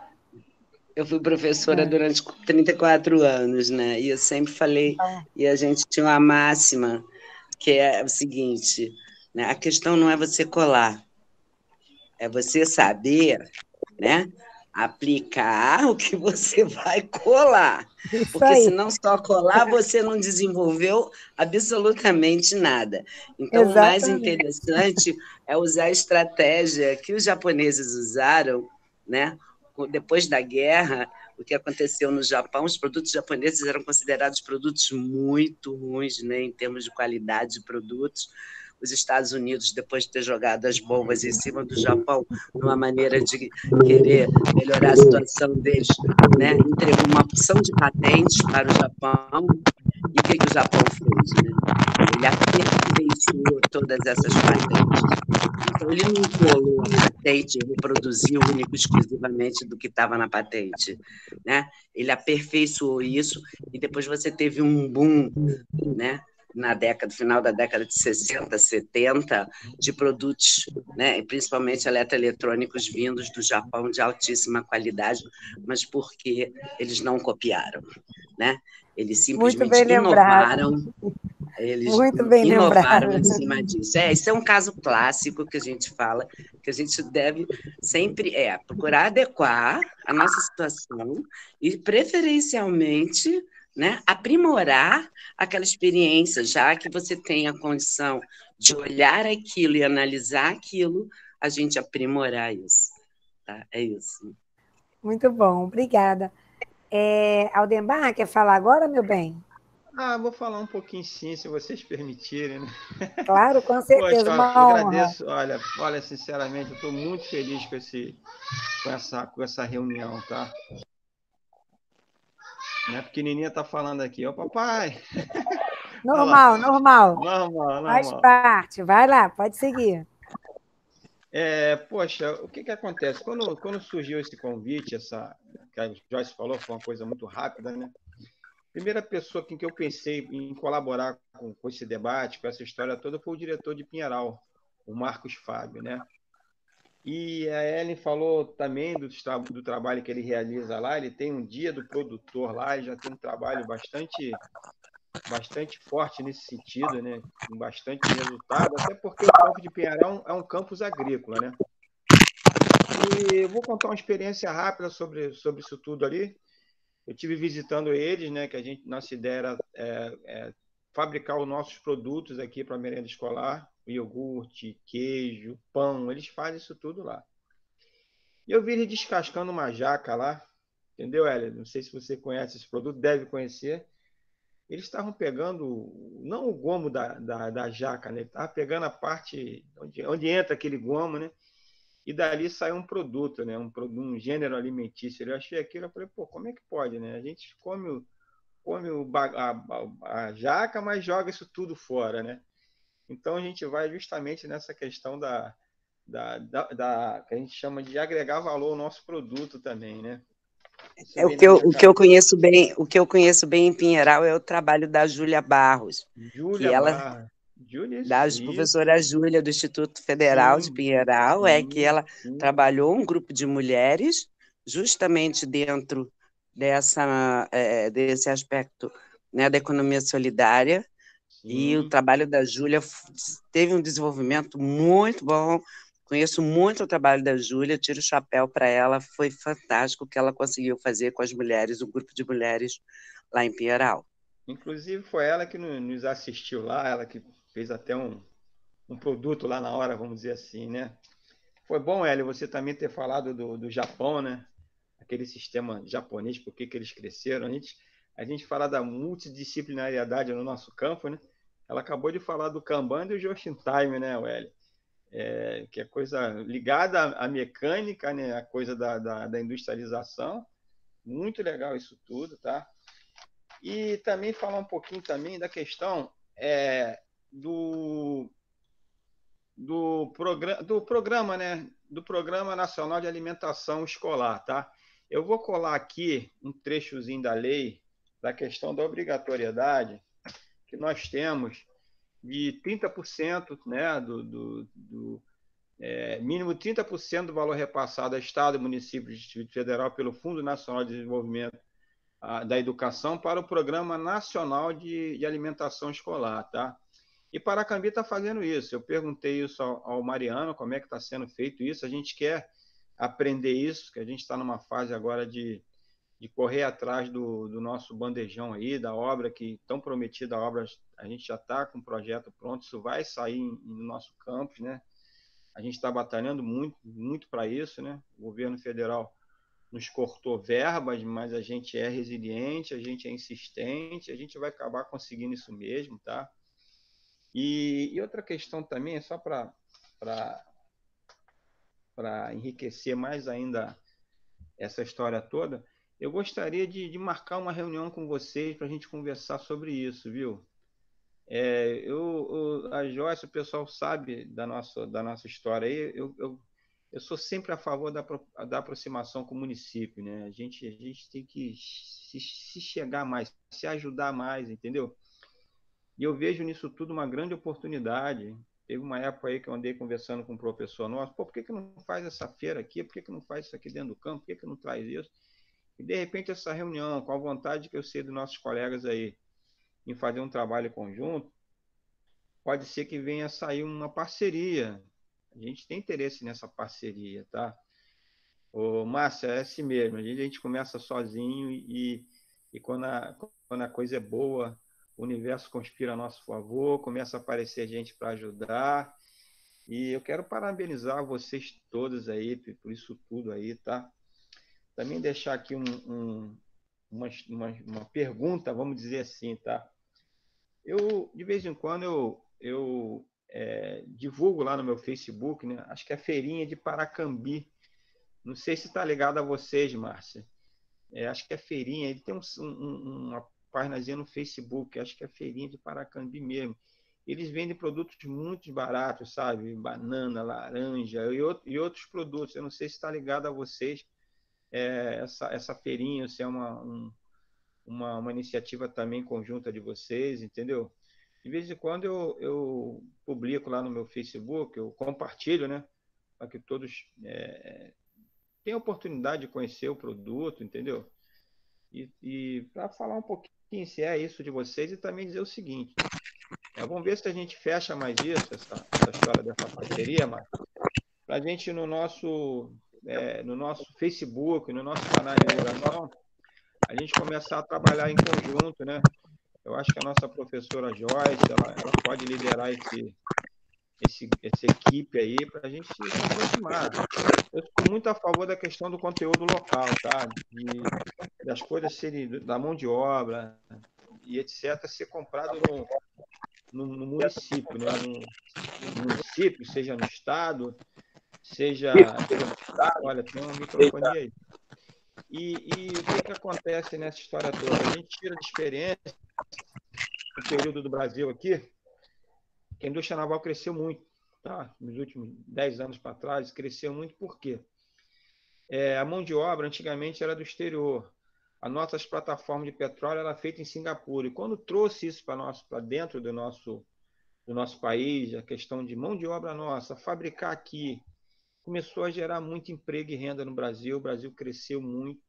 Eu fui professora é. durante 34 anos, né? E eu sempre falei, então. e a gente tinha uma máxima, que é o seguinte: né? a questão não é você colar, é você saber, né? aplicar o que você vai colar. Isso Porque aí. se não só colar, você não desenvolveu absolutamente nada. Então, Exatamente. o mais interessante é usar a estratégia que os japoneses usaram, né? Depois da guerra, o que aconteceu no Japão, os produtos japoneses eram considerados produtos muito ruins, né, em termos de qualidade de produtos os Estados Unidos, depois de ter jogado as bombas em cima do Japão, numa maneira de querer melhorar a situação deles, né? entregou uma opção de patentes para o Japão. E o que, que o Japão fez? Né? Ele aperfeiçoou todas essas patentes. Então, ele não colou a patente e reproduziu único exclusivamente do que estava na patente. Né? Ele aperfeiçoou isso e depois você teve um boom né? na década, final da década de 60, 70, de produtos, né, principalmente eletroeletrônicos vindos do Japão de altíssima qualidade, mas porque eles não copiaram, né? Eles simplesmente inovaram. Eles Muito bem inovaram lembrado. em cima disso. É, isso é um caso clássico que a gente fala, que a gente deve sempre é procurar adequar a nossa situação e preferencialmente né, aprimorar aquela experiência, já que você tem a condição de olhar aquilo e analisar aquilo, a gente aprimorar isso. Tá? É isso. Muito bom, obrigada. É, Aldemar, quer falar agora, meu bem? Ah, vou falar um pouquinho sim, se vocês permitirem. Né? Claro, com certeza. Poxa, uma eu agradeço. Olha, olha, sinceramente, eu estou muito feliz com, esse, com, essa, com essa reunião, tá? Minha pequenininha tá falando aqui, ó, papai. Normal, normal. Normal, normal. Faz parte. Vai lá, pode seguir. É, poxa, o que que acontece? Quando, quando surgiu esse convite, essa que a Joyce falou, foi uma coisa muito rápida, né? Primeira pessoa com que eu pensei em colaborar com, com esse debate, com essa história toda, foi o diretor de Pinheiral, o Marcos Fábio, né? E a Ellen falou também do, do, trabalho que ele realiza lá. Ele tem um dia do produtor lá, e já tem um trabalho bastante bastante forte nesse sentido, né? com bastante resultado, até porque o campo de Pinheirão é um campus agrícola. Né? E eu vou contar uma experiência rápida sobre, sobre isso tudo ali. Eu tive visitando eles, né? que a gente, nossa ideia era é, é, fabricar os nossos produtos aqui para a merenda escolar, iogurte, queijo, pão, eles fazem isso tudo lá. E eu vi ele descascando uma jaca lá, entendeu, Hélio? Não sei se você conhece esse produto, deve conhecer. Eles estavam pegando, não o gomo da, da, da jaca, né? Estavam pegando a parte onde, onde entra aquele gomo, né? E dali saiu um produto, né? Um, um gênero alimentício. Eu achei aquilo, eu falei, pô, como é que pode, né? A gente come, o, come o, a, a, a jaca, mas joga isso tudo fora, né? Então a gente vai justamente nessa questão da, da, da, da, que a gente chama de agregar valor ao nosso produto também, né? É o que, eu, o que eu conheço bem, o que eu conheço bem em Pinheiral é o trabalho da Júlia Barros. Júlia ela, Da isso. professora Júlia do Instituto Federal Sim, de Pinheiral, é sim, que ela sim. trabalhou um grupo de mulheres justamente dentro dessa, é, desse aspecto né, da economia solidária, e o trabalho da Júlia teve um desenvolvimento muito bom. Conheço muito o trabalho da Júlia, tiro o chapéu para ela, foi fantástico o que ela conseguiu fazer com as mulheres, o grupo de mulheres lá em Pinheiral. Inclusive foi ela que no- nos assistiu lá, ela que fez até um, um produto lá na hora, vamos dizer assim, né? Foi bom, Hélio, você também ter falado do, do Japão, né? Aquele sistema japonês, por que que eles cresceram. A gente, a gente fala da multidisciplinariedade no nosso campo, né? Ela acabou de falar do Kanban e do Just in Time, né, Hélio? É, que é coisa ligada à à mecânica, né? A coisa da, da, da industrialização. Muito legal isso tudo, tá? E também falar um pouquinho também da questão é, do, do, programa, do programa, né? Do Programa Nacional de Alimentação Escolar, tá? Eu vou colar aqui um trechozinho da lei da questão da obrigatoriedade que nós temos de 30% né, do, do, do é, mínimo 30% do valor repassado a Estado, município e Distrito Federal pelo Fundo Nacional de Desenvolvimento a, da Educação para o Programa Nacional de, de Alimentação Escolar, tá? E Paracambi está fazendo isso. Eu perguntei isso ao, Mariano, como é que está sendo feito isso. A gente quer aprender isso, que a gente está numa fase agora de, de correr atrás do, do nosso bandejão aí, da obra que tão prometida, a obra, a gente já está com o projeto pronto, isso vai sair no nosso campus, né? A gente está batalhando muito, muito para isso, né? O governo federal nos cortou verbas, mas a gente é resiliente, a gente é insistente, a gente vai acabar conseguindo isso mesmo, tá? E, e outra questão também, só para enriquecer mais ainda essa história toda, eu gostaria de, de marcar uma reunião com vocês para a gente conversar sobre isso, viu? É, eu, eu- a Joyce, o pessoal sabe da nossa, da nossa história aí, eu, eu, eu sou sempre a favor da, da aproximação com o município, né? A gente, a gente tem que se, se chegar mais, se ajudar mais, entendeu? E eu vejo nisso tudo uma grande oportunidade. Teve uma época aí que eu andei conversando com um professor nosso, pô, por que, que não faz essa feira aqui? Por que, que não faz isso aqui dentro do campo? Por que, que não traz isso? E de repente essa reunião, com a vontade que eu sei dos nossos colegas aí em fazer um trabalho conjunto, pode ser que venha sair uma parceria. A gente tem interesse nessa parceria, tá? Ô, Márcia, é assim mesmo. A gente, a gente começa sozinho e, e quando, a, quando a coisa é boa, o universo conspira a nosso favor, começa a aparecer gente para ajudar. E eu quero parabenizar vocês todos aí por isso tudo aí, tá? Também deixar aqui um, um, uma, uma, uma pergunta, vamos dizer assim, tá? Eu, de vez em quando, eu, eu é, divulgo lá no meu Facebook, né? Acho que é Feirinha de Paracambi. Não sei se está ligado a vocês, Márcia. É, acho que é Feirinha. Ele tem um, um, uma páginazinha no Facebook, acho que é Feirinha de Paracambi mesmo. Eles vendem produtos muito baratos, sabe? Banana, laranja e, outro, e outros produtos. Eu não sei se está ligado a vocês é, essa, essa feirinha, se é uma, um, uma, uma iniciativa também conjunta de vocês, entendeu? De vez em quando eu, eu publico lá no meu Facebook, eu compartilho, né? Para que todos é, tenham oportunidade de conhecer o produto, entendeu? E, e para falar um pouquinho é isso de vocês e também dizer o seguinte: é, vamos ver se a gente fecha mais isso, essa, essa história dessa parceria, para a gente no nosso, é, no nosso Facebook, no nosso canal de divulgação, a gente começar a trabalhar em conjunto, né? eu acho que a nossa professora Joyce, ela, ela pode liderar esse, esse, essa equipe aí para a gente se aproximar. Eu sou muito a favor da questão do conteúdo local, tá? De, das coisas serem da mão de obra e etc. ser comprado no, no, no município, né? No, no, município, seja no estado, seja. Olha, tem um microfone aí. E, e o que, que acontece nessa história toda? A gente tira de experiência no período do Brasil aqui, que a indústria naval cresceu muito, tá? Nos últimos 10 anos para trás, cresceu muito por quê? É, a mão de obra antigamente era do exterior. A nossas plataformas de petróleo era feita em Singapura. E quando trouxe isso para dentro do nosso do nosso país, a questão de mão de obra nossa, fabricar aqui, começou a gerar muito emprego e renda no Brasil. O Brasil cresceu muito.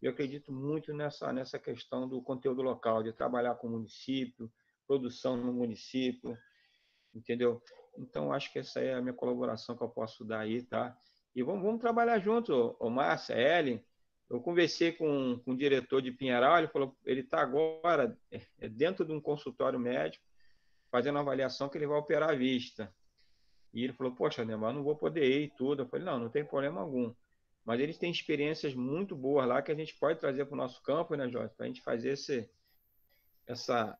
Eu acredito muito nessa nessa questão do conteúdo local, de trabalhar com o município, produção no município, entendeu? Então, acho que essa é a minha colaboração que eu posso dar aí, tá? E vamos, vamos trabalhar junto, o Márcia, Ellen. Eu conversei com, com o diretor de Pinheiral, ele falou ele está agora é, dentro de um consultório médico, fazendo uma avaliação que ele vai operar a vista. E ele falou, poxa, Neymar, não vou poder ir e tudo. Eu falei, não, não tem problema algum. Mas eles têm experiências muito boas lá que a gente pode trazer para o nosso campo, né, Jorge? Para a gente fazer esse, essa,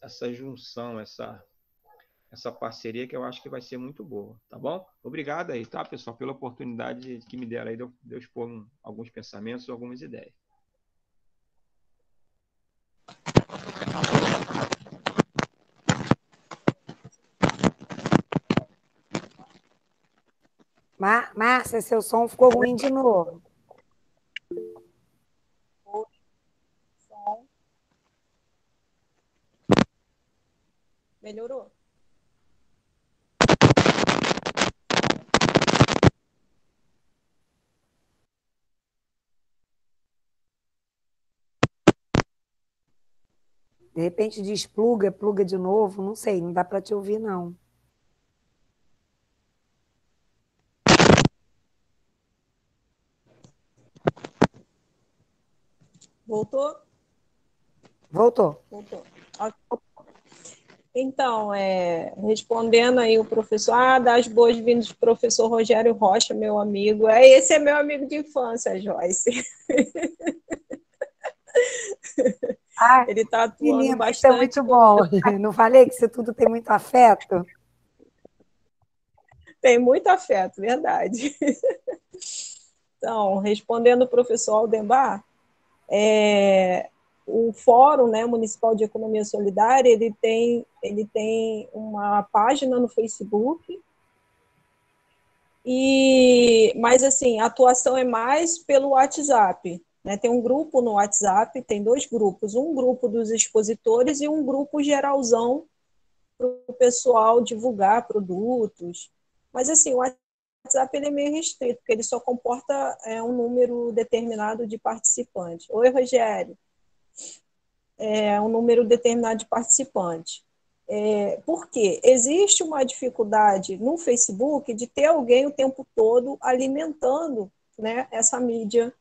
essa junção, essa essa parceria que eu acho que vai ser muito boa, tá bom? Obrigado aí, tá, pessoal, pela oportunidade que me deram aí de eu, de eu expor um, alguns pensamentos, algumas ideias. Márcia, seu som ficou ruim de novo. Melhorou? De repente diz pluga, pluga de novo, não sei, não dá para te ouvir, não. Voltou? Voltou. Voltou. Então, é, respondendo aí o professor, ah, das boas-vindas, professor Rogério Rocha, meu amigo. É, esse é meu amigo de infância, Joyce. Ele está atuando lindo, bastante. Isso é muito bom. Não falei que isso tudo tem muito afeto? Tem muito afeto, verdade. Então, respondendo o professor Aldemar, é, o Fórum né, Municipal de Economia Solidária ele tem, ele tem uma página no Facebook, e, mas assim, a atuação é mais pelo WhatsApp. Né? Tem um grupo no WhatsApp, tem dois grupos, um grupo dos expositores e um grupo geralzão para o pessoal divulgar produtos. Mas assim, o WhatsApp ele é meio restrito, porque ele só comporta é, um número determinado de participantes. Oi, Rogério. É um número determinado de participantes. É, por quê? Existe uma dificuldade no Facebook de ter alguém o tempo todo alimentando né, essa mídia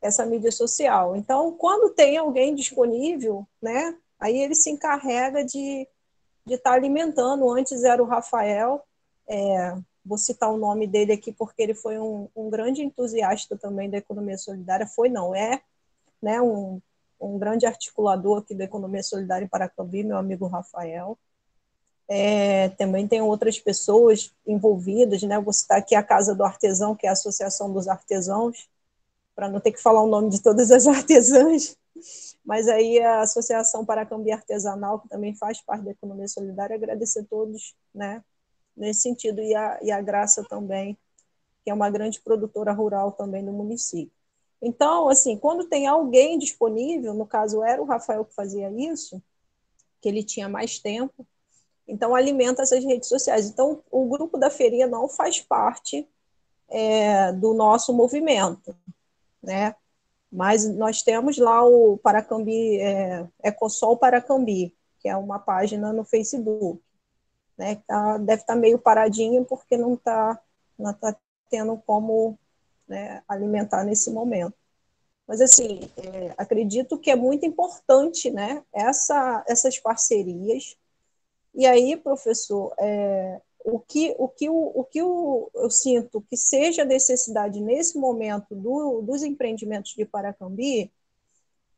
essa mídia social. Então, quando tem alguém disponível, né, aí ele se encarrega de de estar tá alimentando. Antes era o Rafael, é, vou citar o nome dele aqui porque ele foi um, um, grande entusiasta também da economia solidária. Foi, não, é, né, um, um grande articulador aqui da economia solidária em Paracambi, meu amigo Rafael. É, também tem outras pessoas envolvidas, né? Vou citar aqui a Casa do Artesão, que é a Associação dos Artesãos, para não ter que falar o nome de todas as artesãs, mas aí a Associação Paracambi Artesanal, que também faz parte da economia solidária, agradecer a todos, né, nesse sentido, e a, e a Graça também, que é uma grande produtora rural também no município. Então, assim, quando tem alguém disponível, no caso era o Rafael que fazia isso, que ele tinha mais tempo, então alimenta essas redes sociais. Então, o grupo da feirinha não faz parte é, do nosso movimento, né? Mas nós temos lá o Paracambi, é, Ecosol Paracambi, que é uma página no Facebook, né? Tá, deve estar tá meio paradinha porque não está não tá tendo como né, alimentar nesse momento. Mas, assim, é, acredito que é muito importante né, essa, essas parcerias. E aí, professor, é, o que, o que, o, o que eu, eu sinto que seja necessidade nesse momento do, dos empreendimentos de Paracambi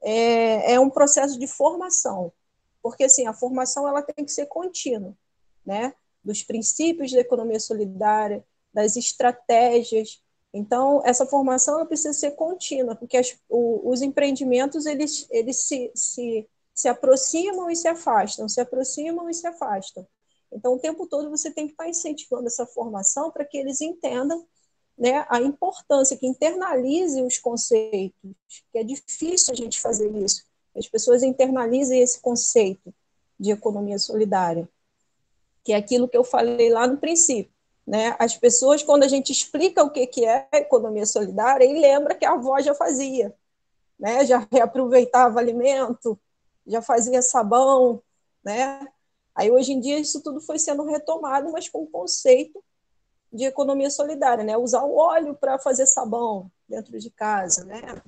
é, é um processo de formação, porque assim, a formação ela tem que ser contínua, né? dos princípios da economia solidária, das estratégias. Então, essa formação precisa ser contínua, porque as, o, os empreendimentos eles, eles se, se, se aproximam e se afastam, se aproximam e se afastam. Então, o tempo todo você tem que estar incentivando essa formação para que eles entendam né, a importância, que internalize os conceitos, que é difícil a gente fazer isso. As pessoas internalizem esse conceito de economia solidária, que é aquilo que eu falei lá no princípio. Né? As pessoas, quando a gente explica o que, que é economia solidária, e lembra que a avó já fazia, né? já reaproveitava alimento, já fazia sabão, né? Aí, hoje em dia, isso tudo foi sendo retomado, mas com o conceito de economia solidária, né? Usar o óleo para fazer sabão dentro de casa, né?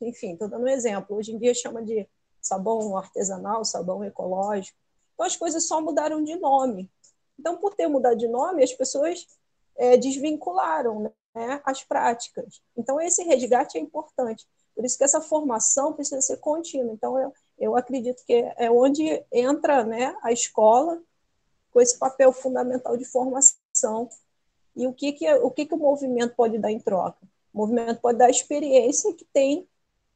Enfim, estou dando um exemplo. Hoje em dia chama de sabão artesanal, sabão ecológico. Então, as coisas só mudaram de nome. Então, por ter mudado de nome, as pessoas é, desvincularam né, as práticas. Então, esse resgate é importante. Por isso que essa formação precisa ser contínua. Então, eu, eu acredito que é onde entra né, a escola com esse papel fundamental de formação. E o que, que, o, que, que o movimento pode dar em troca? O movimento pode dar a experiência que tem,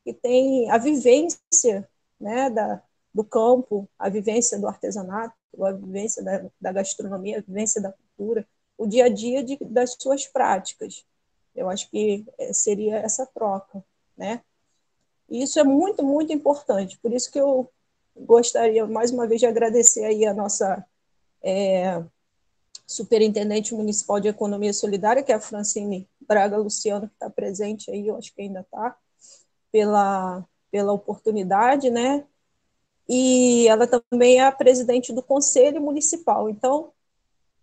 que tem a vivência né, da, do campo, a vivência do artesanato, a vivência da, da gastronomia, a vivência da cultura, o dia a dia de, das suas práticas. Eu acho que é, seria essa troca, né? E isso é muito, muito importante. Por isso que eu gostaria, mais uma vez, de agradecer aí a nossa é, superintendente municipal de economia solidária, que é a Francine Braga Luciano, que está presente aí, eu acho que ainda está, pela, pela oportunidade, né? E ela também é a presidente do Conselho Municipal. Então,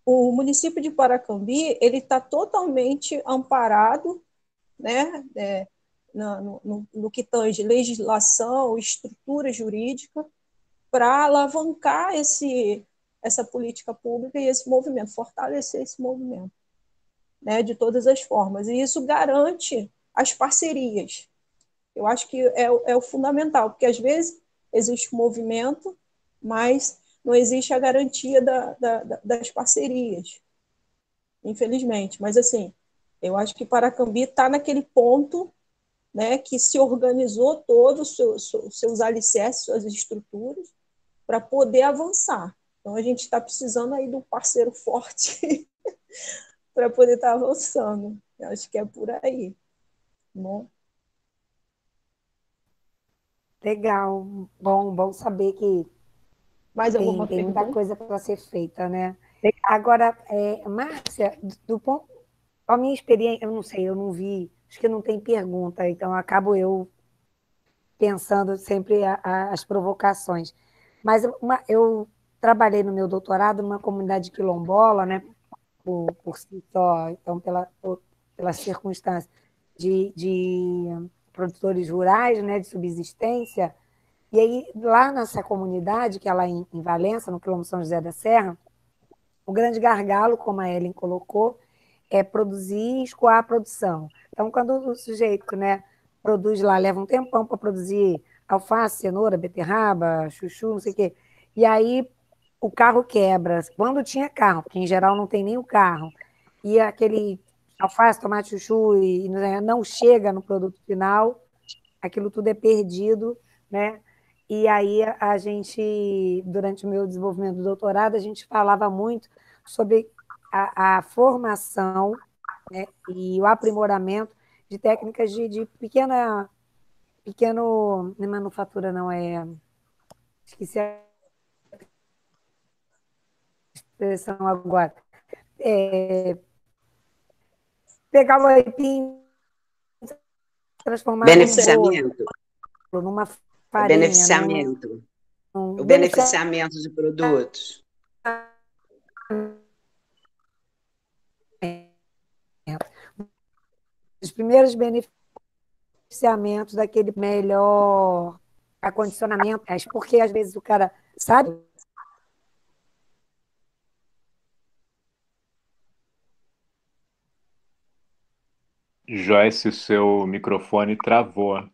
o município de Paracambi, ele está totalmente amparado, né? É, no, no, que tange legislação, estrutura jurídica, para alavancar esse, essa política pública e esse movimento, fortalecer esse movimento, né, de todas as formas. E isso garante as parcerias. Eu acho que é, é o fundamental, porque às vezes existe movimento, mas não existe a garantia da, da, das parcerias, infelizmente. Mas, assim, eu acho que Paracambi está naquele ponto né, que se organizou todos os seus, seus alicerces, suas estruturas, para poder avançar. Então, a gente está precisando aí de um parceiro forte para poder estar tá avançando. Eu acho que é por aí. Bom. Legal. Bom, bom saber que Mais tem, tem muita coisa para ser feita, né? Agora, é, Márcia, do ponto, a minha experiência, eu não sei, eu não vi acho que não tem pergunta, então acabo eu pensando sempre a, a, as provocações. Mas uma, eu trabalhei no meu doutorado numa comunidade quilombola, né, por, por si só, então pela, por, pela circunstância de, de produtores rurais, né, de subsistência, e aí, lá nessa comunidade, que é lá em, em Valença, no quilombo São José da Serra, o grande gargalo, como a Ellen colocou, é produzir e escoar a produção. Então, quando o sujeito né, produz lá, leva um tempão para produzir alface, cenoura, beterraba, chuchu, não sei o quê, e aí o carro quebra. Quando tinha carro, porque em geral não tem nem o carro, e aquele alface, tomate, chuchu e não chega no produto final, aquilo tudo é perdido, né? E aí a gente, durante o meu desenvolvimento do doutorado, a gente falava muito sobre a, a formação né, e o aprimoramento de técnicas de, de pequena, pequeno, não é manufatura não, é, esqueci a expressão agora, é, pegar o aipim, transformar beneficiamento. Num numa farinha. Beneficiamento. Num, o beneficiamento de produtos. Primeiros benefícios beneficiamento daquele melhor acondicionamento, porque às vezes o cara sabe Joyce, o seu microfone travou.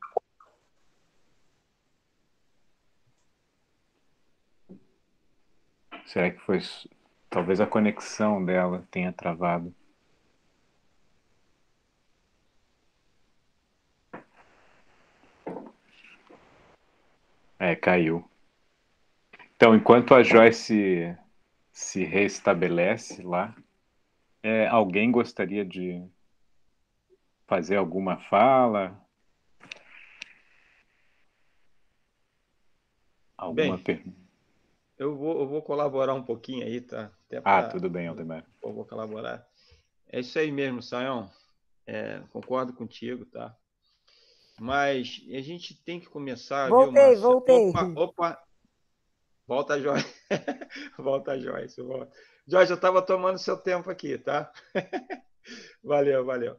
Será que foi. Talvez a conexão dela tenha travado. É, caiu. Então, enquanto a Joyce se restabelece lá, é, alguém gostaria de fazer alguma fala? Alguma pergunta? Eu vou, eu vou colaborar um pouquinho aí, tá? Pra, ah, tudo bem, Aldemar. Eu vou colaborar. É isso aí mesmo, Sayão. É, concordo contigo, tá? Mas a gente tem que começar. Voltei, viu, voltei. Opa, opa. Volta, Joyce. volta, Joyce. Volta. Joyce, eu estava tomando seu tempo aqui, tá? valeu, valeu.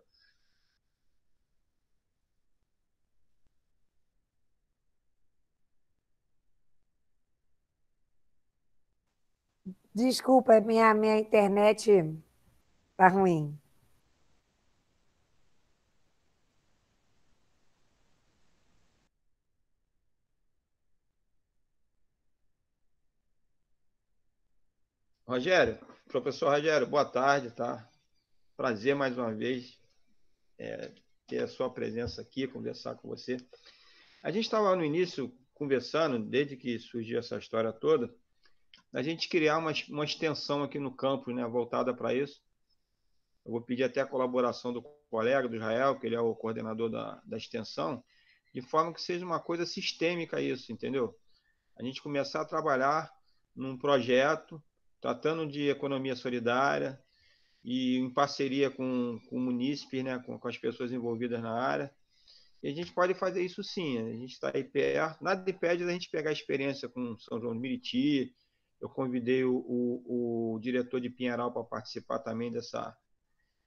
Desculpa, minha, minha internet tá ruim. Rogério, professor Rogério, boa tarde, tá? Prazer mais uma vez é, ter a sua presença aqui, conversar com você. A gente estava no início conversando, desde que surgiu essa história toda, a gente criar uma, uma extensão aqui no campus, né, voltada para isso. Eu vou pedir até a colaboração do colega, do Israel, que ele é o coordenador da, da extensão, de forma que seja uma coisa sistêmica isso, entendeu? A gente começar a trabalhar num projeto tratando de economia solidária e em parceria com, com o munícipe, né, com, com as pessoas envolvidas na área. E a gente pode fazer isso sim, a gente está aí perto. Nada impede da gente pegar a experiência com São João de Meriti, eu convidei o, o, o diretor de Pinheiral para participar também dessa,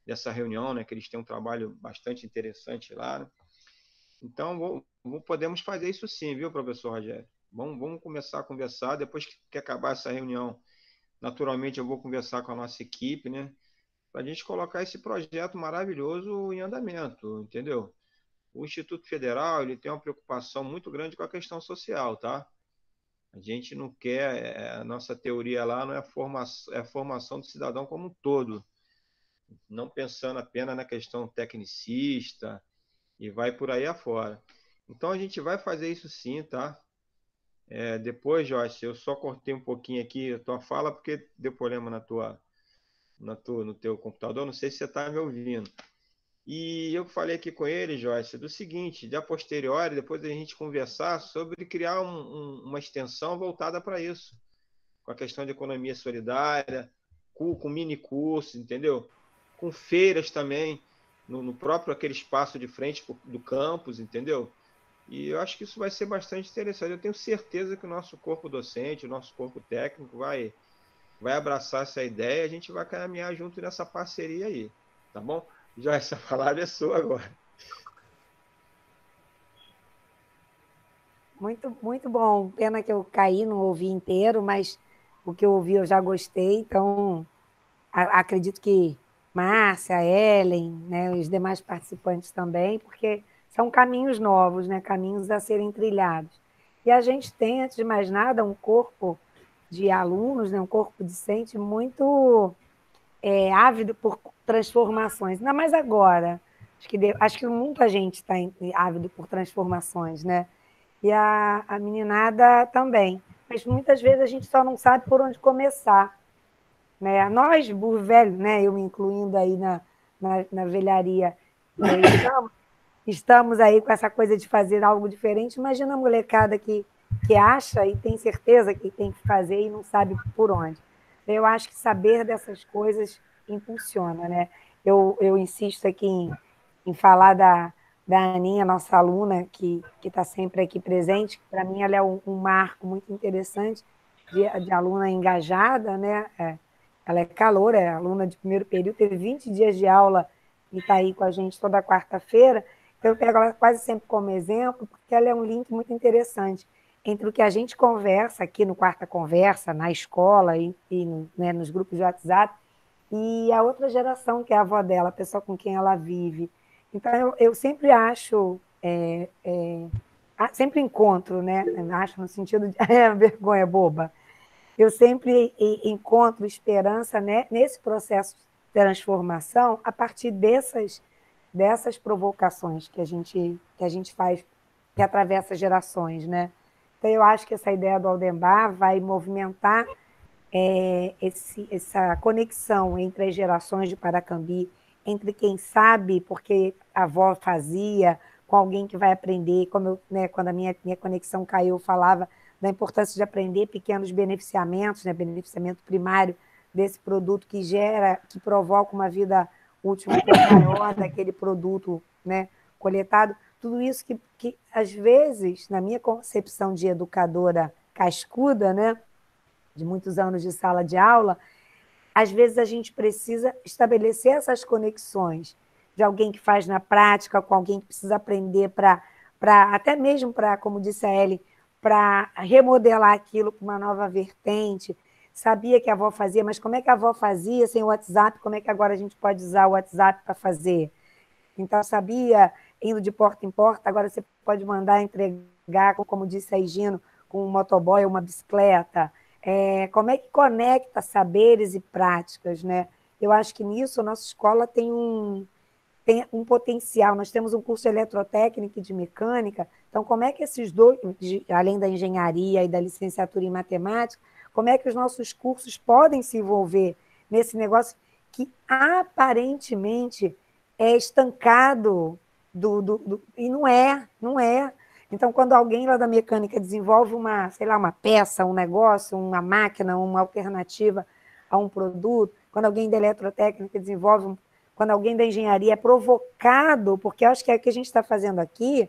dessa reunião, né? Que eles têm um trabalho bastante interessante lá. Né? Então, vou, vou, podemos fazer isso sim, viu, professor Rogério? Vamos, vamos começar a conversar. Depois que acabar essa reunião, naturalmente eu vou conversar com a nossa equipe, né? Para a gente colocar esse projeto maravilhoso em andamento, entendeu? O Instituto Federal ele tem uma preocupação muito grande com a questão social, tá? A gente não quer, é, a nossa teoria lá não é a, é a formação do cidadão como um todo, não pensando apenas na questão tecnicista e vai por aí afora. Então a gente vai fazer isso sim, tá? É, depois, Joyce, eu só cortei um pouquinho aqui a tua fala porque deu problema na tua, na tua, no teu computador. Não sei se você está me ouvindo. E eu falei aqui com ele, Joyce, do seguinte, de a posteriori, depois da gente conversar sobre criar um, um, uma extensão voltada para isso, com a questão de economia solidária, com, com mini cursos, entendeu? Com feiras também, no, no, próprio aquele espaço de frente do campus, entendeu? E eu acho que isso vai ser bastante interessante. Eu tenho certeza que o nosso corpo docente, o nosso corpo técnico vai, vai abraçar essa ideia e a gente vai caminhar junto nessa parceria aí, tá bom? Já essa palavra é sua agora. Muito, muito bom. Pena que eu caí, não ouvi inteiro, mas o que eu ouvi eu já gostei. Então, acredito que Márcia, Ellen, né, os demais participantes também, porque são caminhos novos, né, caminhos a serem trilhados. E a gente tem, antes de mais nada, um corpo de alunos, né, um corpo docente muito é, ávido por transformações, ainda mais agora. Acho que, de, acho que muita gente está ávido por transformações, né? E a, a meninada também. Mas muitas vezes a gente só não sabe por onde começar. Né? Nós, burro velho, né? eu me incluindo aí na, na, na velharia? estamos, aí com essa coisa de fazer algo diferente. Imagina a molecada que, que acha e tem certeza que tem que fazer e não sabe por onde. Eu acho que saber dessas coisas impulsiona, né? Eu, eu insisto aqui em, em falar da, da Aninha, nossa aluna, que está sempre aqui presente. Para mim, ela é um, um, marco muito interessante de, de aluna engajada, né? É, ela é calor, é aluna de primeiro período, teve 20 dias de aula e está aí com a gente toda quarta-feira. Eu pego ela quase sempre como exemplo, porque ela é um link muito interessante entre o que a gente conversa aqui no Quarta Conversa, na escola e, e né, nos grupos de WhatsApp, e a outra geração, que é a avó dela, a pessoa com quem ela vive. Então, eu, eu sempre acho, é, é, sempre encontro, né? Acho no sentido de é, vergonha boba. Eu sempre encontro esperança né, nesse processo de transformação a partir dessas, dessas provocações que a gente, que a gente faz, que atravessa gerações, né? Então, eu acho que essa ideia do Aldemar vai movimentar é, esse, essa conexão entre as gerações de Paracambi, entre quem sabe, porque a avó fazia, com alguém que vai aprender, como eu, né, quando a minha, minha conexão caiu, eu falava da importância de aprender pequenos beneficiamentos, né, beneficiamento primário desse produto que gera, que provoca uma vida um pouco maior daquele produto né, coletado tudo isso que, que, às vezes, na minha concepção de educadora cascuda, né, de muitos anos de sala de aula, às vezes a gente precisa estabelecer essas conexões de alguém que faz na prática, com alguém que precisa aprender para, até mesmo para, como disse a Ellie, para remodelar aquilo para uma nova vertente. Sabia que a avó fazia, mas como é que a avó fazia sem o WhatsApp? Como é que agora a gente pode usar o WhatsApp para fazer? Então, sabia indo de porta em porta, agora você pode mandar entregar, como disse a Higino, com um motoboy ou uma bicicleta. É, como é que conecta saberes e práticas, né? Eu acho que nisso a nossa escola tem um, tem um potencial. Nós temos um curso de eletrotécnica e de mecânica, então como é que esses dois, além da engenharia e da licenciatura em matemática, como é que os nossos cursos podem se envolver nesse negócio que aparentemente é estancado do, do, do, e não é, não é. Então, quando alguém lá da mecânica desenvolve uma, sei lá, uma peça, um negócio, uma máquina, uma alternativa a um produto, quando alguém da eletrotécnica desenvolve, um, quando alguém da engenharia é provocado, porque acho que é o que a gente está fazendo aqui,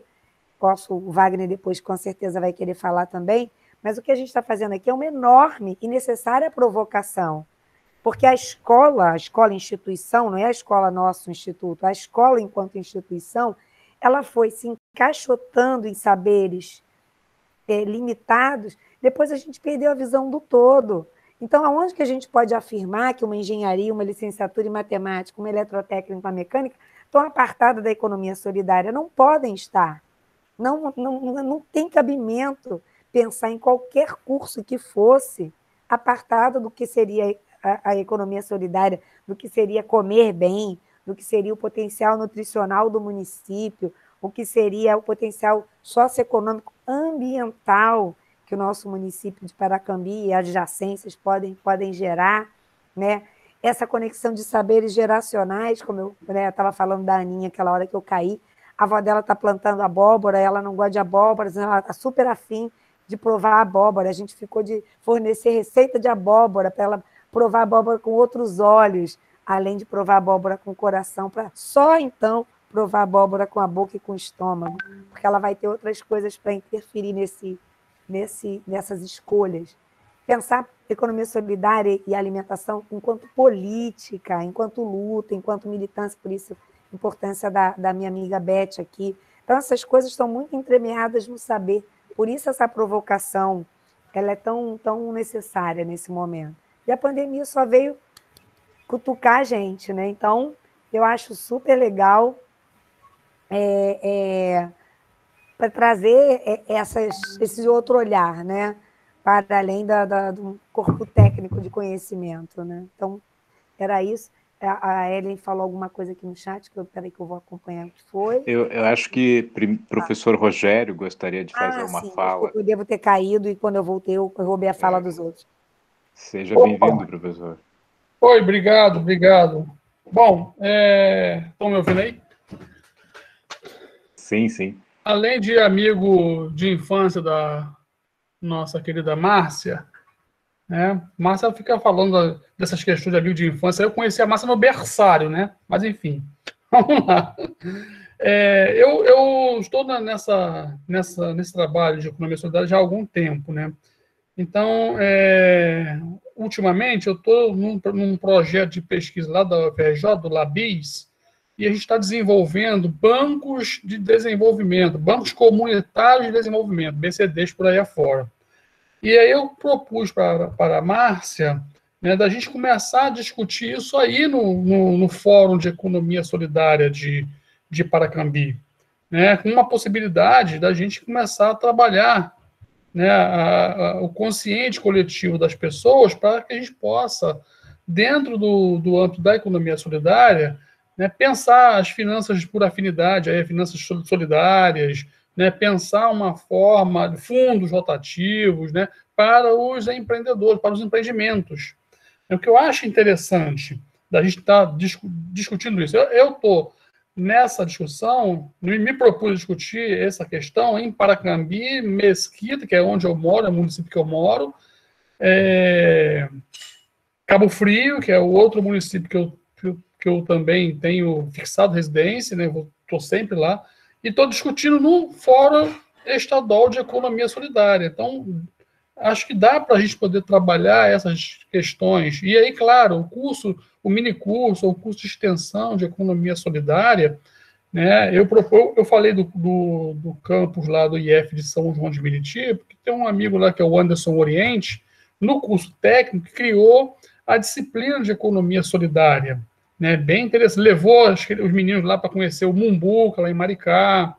posso, o Wagner depois com certeza vai querer falar também, mas o que a gente está fazendo aqui é uma enorme e necessária provocação. Porque a escola, a escola instituição, não é a escola nosso instituto, a escola enquanto instituição, ela foi se encaixotando em saberes é, limitados, depois a gente perdeu a visão do todo. Então, aonde que a gente pode afirmar que uma engenharia, uma licenciatura em matemática, uma eletrotécnica, uma mecânica, estão apartadas da economia solidária? Não podem estar. Não, não, não tem cabimento pensar em qualquer curso que fosse apartado do que seria a, a economia solidária, do que seria comer bem, do que seria o potencial nutricional do município, o que seria o potencial socioeconômico ambiental que o nosso município de Paracambi e adjacências podem, podem gerar, né? Essa conexão de saberes geracionais, como eu né, estava falando da Aninha aquela hora que eu caí, a avó dela está plantando abóbora, ela não gosta de abóboras, ela está super afim de provar abóbora. A gente ficou de fornecer receita de abóbora para ela provar abóbora com outros olhos, além de provar abóbora com o coração, para só então provar abóbora com a boca e com o estômago, porque ela vai ter outras coisas para interferir nesse, nesse, nessas escolhas. Pensar economia solidária e alimentação enquanto política, enquanto luta, enquanto militância, por isso a importância da, da minha amiga Beth aqui. Então, essas coisas estão muito entremeadas no saber, por isso essa provocação ela é tão, tão necessária nesse momento. E a pandemia só veio cutucar a gente, né? Então, eu acho super legal é, é, para trazer é, essas, esse outro olhar, né? Para além da, da, do corpo técnico de conhecimento, né? Então, era isso. A Ellen falou alguma coisa aqui no chat, que eu, peraí que eu vou acompanhar o que foi. Eu, eu acho que o professor ah. Rogério gostaria de fazer ah, uma sim, fala. Eu devo ter caído e quando eu voltei eu roubei a fala é. dos outros. Seja bem-vindo, professor. Oi, obrigado, obrigado. Bom, é... estão me ouvindo aí? Sim, sim. Além de amigo de infância da nossa querida Márcia, né? Márcia fica falando dessas questões amigo de infância. Eu conheci a Márcia no berçário, né? Mas enfim, vamos lá. É, eu, eu estou nessa, nessa, nesse trabalho de economia solidária já há algum tempo, né? Então, é, ultimamente, eu estou num, num, projeto de pesquisa lá da UFRJ, do Labis, e a gente está desenvolvendo bancos de desenvolvimento, bancos comunitários de desenvolvimento, BCDs por aí afora. E aí eu propus para, para a Márcia né, da gente começar a discutir isso aí no, no, no Fórum de Economia Solidária de, de Paracambi, né, com uma possibilidade da gente começar a trabalhar né, a, a, o consciente coletivo das pessoas para que a gente possa, dentro do, do âmbito da economia solidária, né, pensar as finanças por afinidade, aí, finanças solidárias, né, pensar uma forma de fundos rotativos né, para os empreendedores, para os empreendimentos. O que eu acho interessante da gente estar tá discu discutindo isso, eu estou nessa discussão, me propus discutir essa questão em Paracambi, Mesquita, que é onde eu moro, é o município que eu moro, é, Cabo Frio, que é o outro município que eu, que eu também tenho fixado residência, né, estou sempre lá, e estou discutindo no Fórum Estadual de Economia Solidária. Então, acho que dá para a gente poder trabalhar essas questões. E aí, claro, o curso, o mini curso, ou o curso de extensão de economia solidária, né, eu, propor, eu falei do, do, do, campus lá do IF de São João de Meriti, porque tem um amigo lá que é o Anderson Oriente, no curso técnico, que criou a disciplina de economia solidária. Né, bem interessante, levou os meninos lá para conhecer o Mumbuca, lá em Maricá,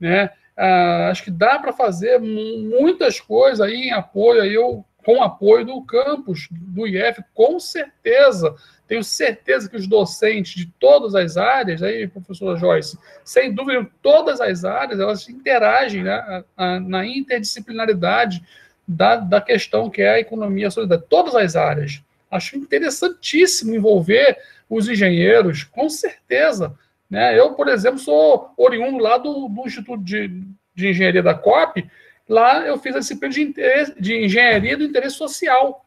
né, ah, acho que dá para fazer muitas coisas aí em apoio, aí com apoio do campus, do IF, com certeza. Tenho certeza que os docentes de todas as áreas, aí, professora Joyce, sem dúvida, todas as áreas, elas interagem né, na interdisciplinaridade da, da questão que é a economia solidária. Todas as áreas. Acho interessantíssimo envolver os engenheiros, com certeza. Né? Eu, por exemplo, sou oriundo lá do, do Instituto de, de Engenharia da COP. Lá eu fiz a disciplina de, de Engenharia do Interesse Social.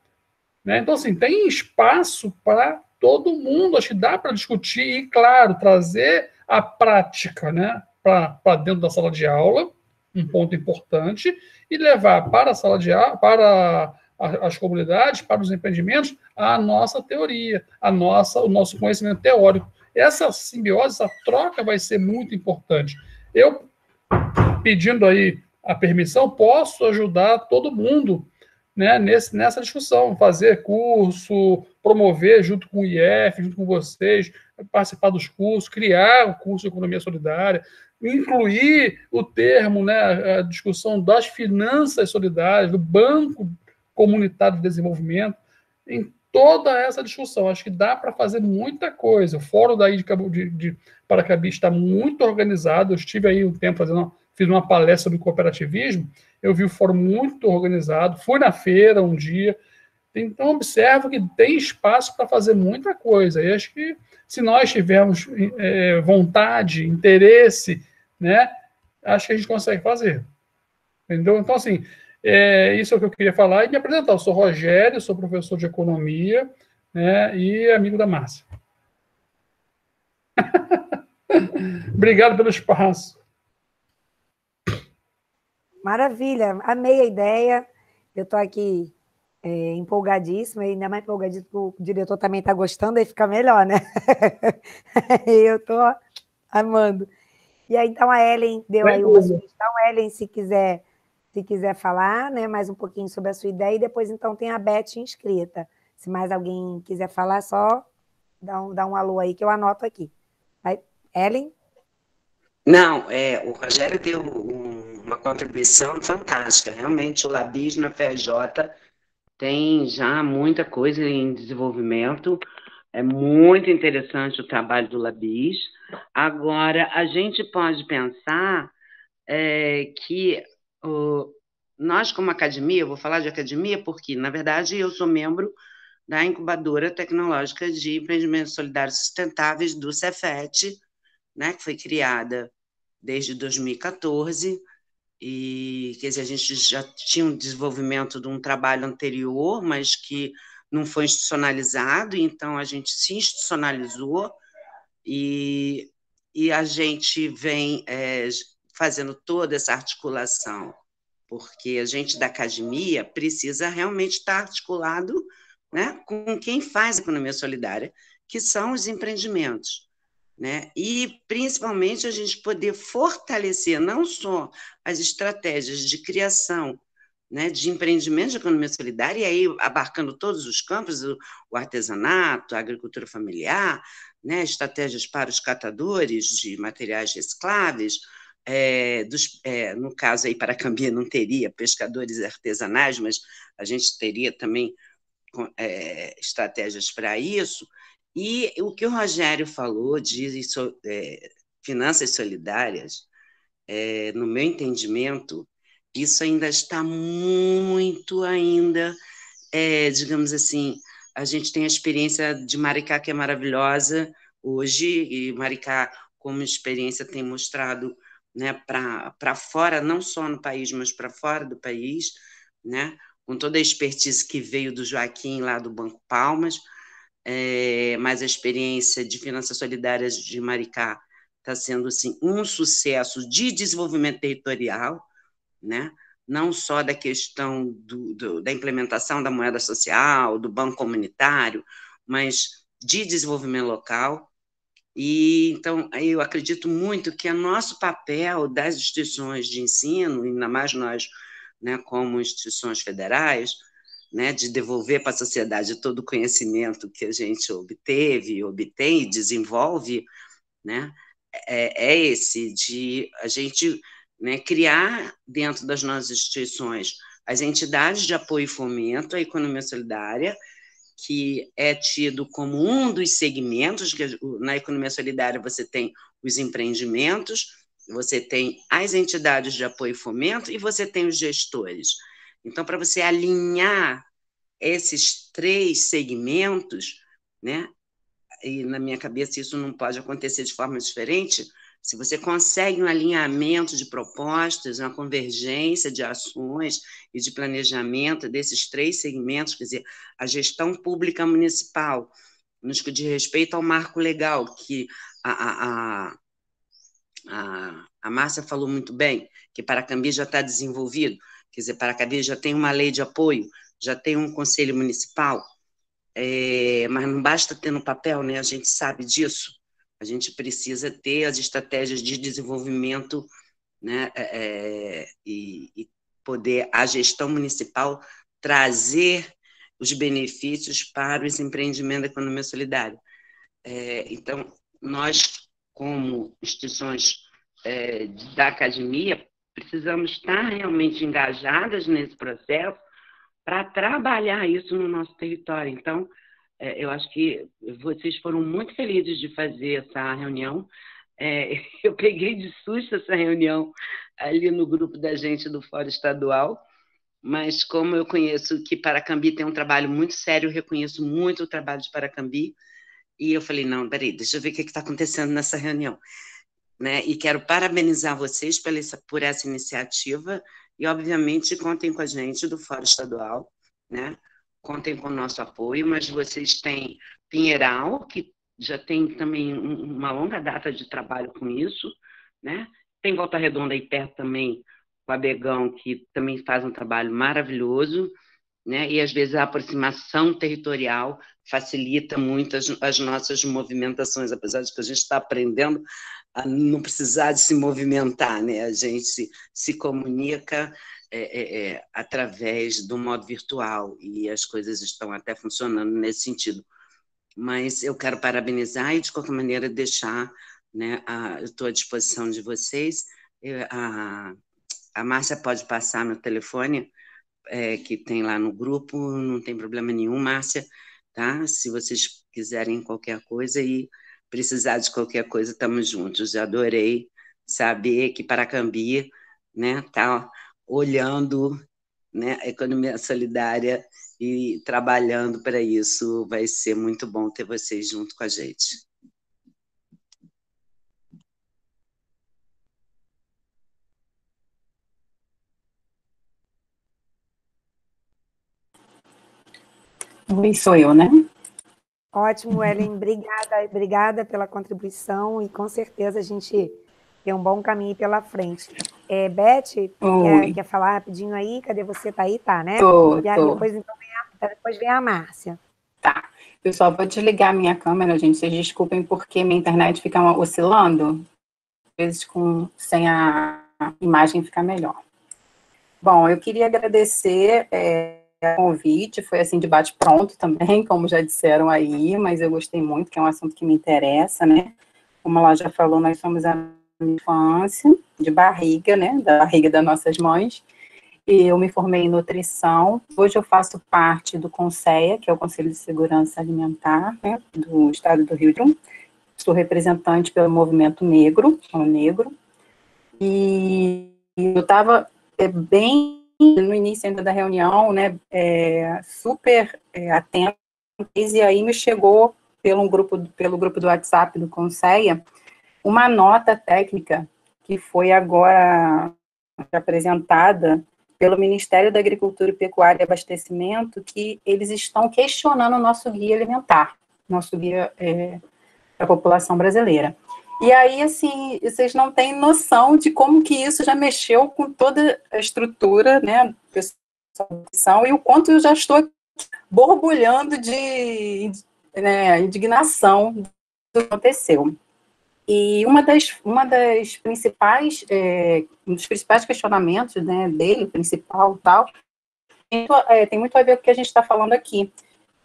Né? Então, assim, tem espaço para todo mundo. Acho que dá para discutir e, claro, trazer a prática né, para dentro da sala de aula, um ponto importante, e levar para a sala de aula, para as comunidades, para os empreendimentos, a nossa teoria, a nossa, o nosso conhecimento teórico. Essa simbiose, essa troca vai ser muito importante. Eu, pedindo aí a permissão, posso ajudar todo mundo né, nesse, nessa discussão, fazer curso, promover junto com o IF, junto com vocês, participar dos cursos, criar o curso de Economia Solidária, incluir o termo, né, a discussão das finanças solidárias, do Banco Comunitário de Desenvolvimento, em toda essa discussão. Acho que dá para fazer muita coisa. O fórum daí de, de, de Paracabi está muito organizado. Eu estive aí um tempo fazendo, fiz uma palestra sobre cooperativismo. Eu vi o fórum muito organizado. Fui na feira um dia. Então, observo que tem espaço para fazer muita coisa. E acho que se nós tivermos é, vontade, interesse, né, acho que a gente consegue fazer. Entendeu? Então, assim, é, isso é o que eu queria falar e me apresentar. Eu sou Rogério, sou professor de economia né, e amigo da Márcia. Obrigado pelo espaço. Maravilha, amei a ideia. Eu estou aqui é, empolgadíssima, ainda mais empolgadíssima porque o diretor também está gostando, aí fica melhor, né? eu estou amando. E aí, então, a Ellen deu aí uma sugestão. Ellen, se quiser se quiser falar né, mais um pouquinho sobre a sua ideia, e depois então tem a Beth inscrita. Se mais alguém quiser falar, só dá um, dá um alô aí que eu anoto aqui. Vai, Ellen? Não, é, o Rogério deu um, uma contribuição fantástica. Realmente, o Labis na FRJ tem já muita coisa em desenvolvimento. É muito interessante o trabalho do Labis. Agora, a gente pode pensar é, que nós, como academia, eu vou falar de academia porque, na verdade, eu sou membro da incubadora tecnológica de empreendimentos solidários sustentáveis do Cefet, né, que foi criada desde 2014 e quer dizer a gente já tinha um desenvolvimento de um trabalho anterior, mas que não foi institucionalizado, então a gente se institucionalizou. E, e a gente vem é, fazendo toda essa articulação, porque a gente da academia precisa realmente estar articulado né, com quem faz economia solidária, que são os empreendimentos. né? E principalmente a gente poder fortalecer não só as estratégias de criação, né, de empreendimento de economia solidária, e aí abarcando todos os campos, o, o artesanato, a agricultura familiar, né, estratégias para os catadores de materiais recicláveis, é, dos, é, no caso aí para Cambia não teria pescadores artesanais, mas a gente teria também é, estratégias para isso, e o que o Rogério falou de é, finanças solidárias, é, no meu entendimento, isso ainda está muito ainda, é, digamos assim, a gente tem a experiência de Maricá, que é maravilhosa hoje, e Maricá, como experiência, tem mostrado né, para fora, não só no país, mas para fora do país, né, com toda a expertise que veio do Joaquim lá do Banco Palmas, é, mas a experiência de finanças solidárias de Maricá está sendo assim, um sucesso de desenvolvimento territorial, né? não só da questão do, do, da implementação da moeda social, do banco comunitário, mas de desenvolvimento local. E então eu acredito muito que é nosso papel das instituições de ensino, ainda mais nós, né, como instituições federais, né, de devolver para a sociedade todo o conhecimento que a gente obteve, obtém e desenvolve, né, é, é esse, de a gente né, criar dentro das nossas instituições as entidades de apoio e fomento à economia solidária, que é tido como um dos segmentos, que na economia solidária você tem os empreendimentos, você tem as entidades de apoio e fomento e você tem os gestores. Então, para você alinhar esses três segmentos, né? E na minha cabeça isso não pode acontecer de forma diferente. Se você consegue um alinhamento de propostas, uma convergência de ações e de planejamento desses três segmentos, quer dizer, a gestão pública municipal, nos que diz respeito ao marco legal, que a, a, a, a, Márcia falou muito bem, que Paracambi já está desenvolvido, Quer dizer, Paracadê já tem uma lei de apoio, já tem um conselho municipal, é, mas não basta ter no papel, né? A gente sabe disso. A gente precisa ter as estratégias de desenvolvimento, né? É, é e, e poder a gestão municipal trazer os benefícios para os empreendimentos da economia solidária. É, então, nós, como instituições é, da academia, precisamos estar realmente engajadas nesse processo para trabalhar isso no nosso território. Então, eu acho que vocês foram muito felizes de fazer essa reunião. É, eu peguei de susto essa reunião ali no grupo da gente do Fórum Estadual, mas como eu conheço que Paracambi tem um trabalho muito sério, eu reconheço muito o trabalho de Paracambi, e eu falei, não, peraí, deixa eu ver o que está acontecendo nessa reunião né? E quero parabenizar vocês por essa, por essa iniciativa e, obviamente, contem com a gente do Fórum Estadual, né? Contem com o nosso apoio, mas vocês têm Pinheiral, que já tem também uma longa data de trabalho com isso, né? Tem Volta Redonda aí perto também, com a Begão, que também faz um trabalho maravilhoso, né? E às vezes a aproximação territorial facilita muito as, as nossas movimentações, apesar de que a gente está aprendendo a não precisar de se movimentar, né? A gente se, se comunica é, é, é, através do modo virtual e as coisas estão até funcionando nesse sentido. Mas eu quero parabenizar e, de qualquer maneira, deixar, né? A, eu estou à disposição de vocês. Eu, a, a Márcia pode passar meu telefone, é, que tem lá no grupo, não tem problema nenhum, Márcia, tá? Se vocês quiserem qualquer coisa e precisar de qualquer coisa, estamos juntos. Eu adorei saber que Paracambi né, tá olhando né, a economia solidária e trabalhando para isso. Vai ser muito bom ter vocês junto com a gente. Oi, sou eu, né? Ótimo, Ellen. Obrigada, obrigada pela contribuição e com certeza a gente tem um bom caminho pela frente. É, Beth, quer, quer, falar rapidinho aí? Cadê você? Tá aí? Tá, né? Tô, e tô. Depois, então, vem a, depois vem a Márcia. Tá. Pessoal, vou desligar minha câmera, gente. Vocês desculpem porque minha internet fica oscilando. Às vezes, com, sem a imagem ficar melhor. Bom, eu queria agradecer é, o convite, foi assim de bate-pronto também, como já disseram aí, mas eu gostei muito, que é um assunto que me interessa, né? Como ela já falou, nós somos a infância, de barriga, né? Da barriga das nossas mães eu me formei em nutrição. Hoje eu faço parte do CONSEA, que é o Conselho de Segurança Alimentar, né, do Estado do Rio de Janeiro. Sou representante pelo movimento negro, o negro. E eu estava é, bem no início ainda da reunião, né, é, super é, atenta, e aí me chegou pelo grupo, pelo grupo do WhatsApp do CONSEA uma nota técnica que foi agora apresentada pelo Ministério da Agricultura, Pecuária e Abastecimento, que eles estão questionando o nosso guia alimentar, nosso guia é, da população brasileira. E aí, assim, vocês não têm noção de como que isso já mexeu com toda a estrutura, né, e o quanto eu já estou borbulhando de né, indignação do que aconteceu. E uma das, uma das principais, é, um dos principais questionamentos né, dele, principal tal, tem, é, tem muito a ver com o que a gente está falando aqui,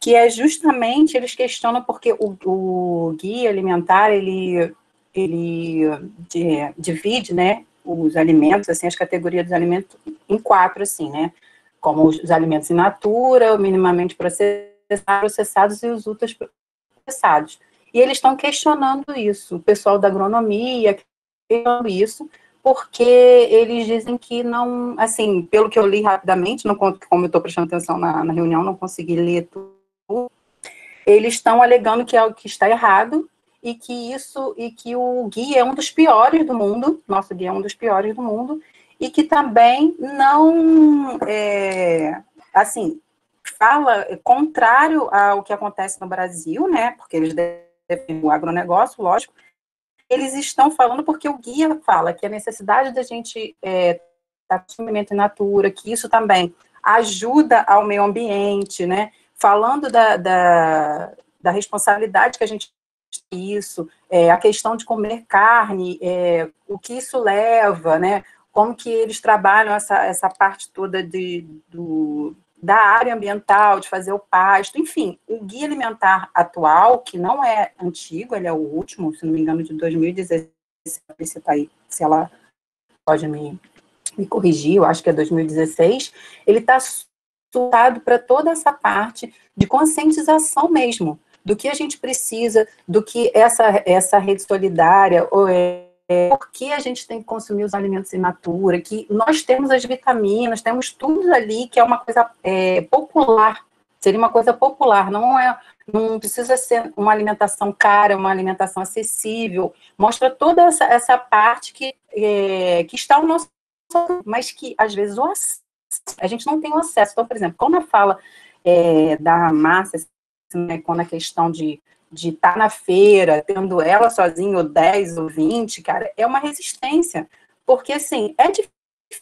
que é justamente eles questionam porque o, o guia alimentar ele ele divide, né, os alimentos, assim, as categorias dos alimentos em quatro, assim, né, como os alimentos in natura, minimamente processados, processados e os ultra processados. E eles estão questionando isso, o pessoal da agronomia, questionando isso, porque eles dizem que não, assim, pelo que eu li rapidamente, não conto como eu estou prestando atenção na, na, reunião, não consegui ler tudo, eles estão alegando que é o que está errado e que isso, e que o guia é um dos piores do mundo, nosso guia é um dos piores do mundo, e que também não, é, assim, fala contrário ao que acontece no Brasil, né, porque eles o agronegócio, lógico, eles estão falando porque o guia fala que a necessidade da gente é, dar consumimento in natura, que isso também ajuda ao meio ambiente, né? Falando da, da, da responsabilidade que a gente isso, é, a questão de comer carne, é, o que isso leva, né? Como que eles trabalham essa, essa parte toda de, do, da área ambiental, de fazer o pasto, enfim, o guia alimentar atual, que não é antigo, ele é o último, se não me engano, de 2016, se ela pode me, me corrigir, eu acho que é 2016, ele está soltado para toda essa parte de conscientização mesmo, do que a gente precisa, do que essa, essa rede solidária, ou é, é, por que a gente tem que consumir os alimentos in natura, que nós temos as vitaminas, temos tudo ali que é uma coisa é, popular, seria uma coisa popular, não é, não precisa ser uma alimentação cara, uma alimentação acessível, mostra toda essa, essa parte que, é, que está ao nosso mas que às vezes o a gente não tem o acesso. Então, por exemplo, quando a fala é, da massa, né, quando a questão de de estar tá na feira, tendo ela sozinha, ou 10 ou 20, cara, é uma resistência. Porque, assim, é difícil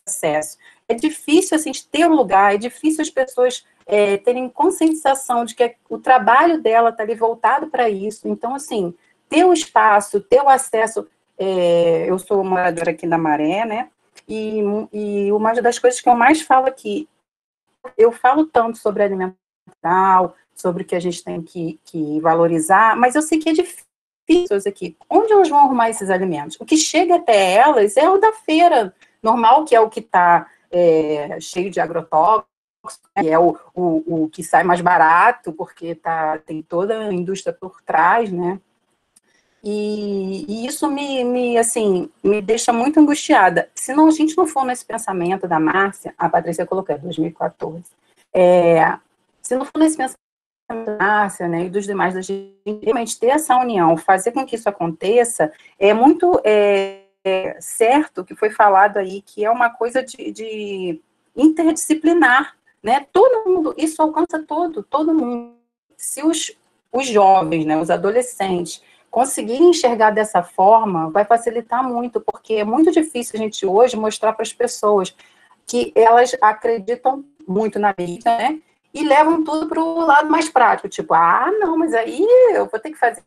acesso, é difícil, assim, ter um lugar, é difícil as pessoas é, terem conscientização de que o trabalho dela está ali voltado para isso. Então, assim, ter o espaço, ter o acesso. É, eu sou moradora aqui da Maré, né? E, e uma das coisas que eu mais falo aqui, eu falo tanto sobre alimentação, sobre o que a gente tem que, que valorizar, mas eu sei que é difícil aqui. Onde elas vão arrumar esses alimentos? O que chega até elas é o da feira normal, que é o que está é, cheio de agrotóxicos, que é o, o, o, que sai mais barato, porque tá, tem toda a indústria por trás, né? E, e, isso me, me, assim, me deixa muito angustiada. Se não, a gente não for nesse pensamento da Márcia, a Patrícia colocou, 2014, é, se não for nesse pensamento Márcia, né, e dos demais, da gente realmente ter essa união, fazer com que isso aconteça, é muito é, é, certo que foi falado aí que é uma coisa de, de, interdisciplinar, né, todo mundo, isso alcança todo, todo mundo. Se os, os jovens, né, os adolescentes, conseguirem enxergar dessa forma, vai facilitar muito, porque é muito difícil a gente hoje mostrar para as pessoas que elas acreditam muito na mídia, né, e levam tudo para o lado mais prático, tipo, ah, não, mas aí eu vou ter que fazer.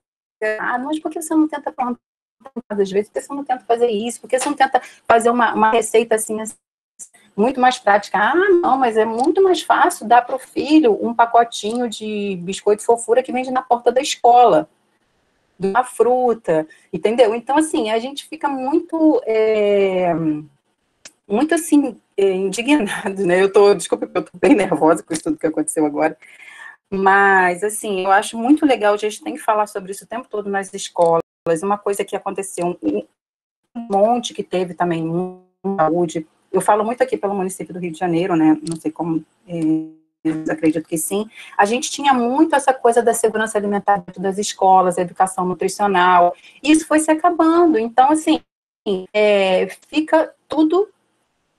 Ah, mas por que você não tenta plantar às vezes? Por que você não tenta fazer isso? Por que você não tenta fazer uma, uma receita assim, assim, muito mais prática? Ah, não, mas é muito mais fácil dar para o filho um pacotinho de biscoito fofura que vende na porta da escola de uma fruta, entendeu? Então, assim, a gente fica muito, é, muito assim, é, indignado, né? Eu tô, desculpa, eu tô bem nervosa com isso tudo que aconteceu agora, mas, assim, eu acho muito legal, a gente tem que falar sobre isso o tempo todo nas escolas, uma coisa que aconteceu, um, monte que teve também, saúde, eu falo muito aqui pelo município do Rio de Janeiro, né, não sei como... É, acredito que sim, a gente tinha muito essa coisa da segurança alimentar das escolas, educação nutricional, e isso foi se acabando. Então, assim, é, fica tudo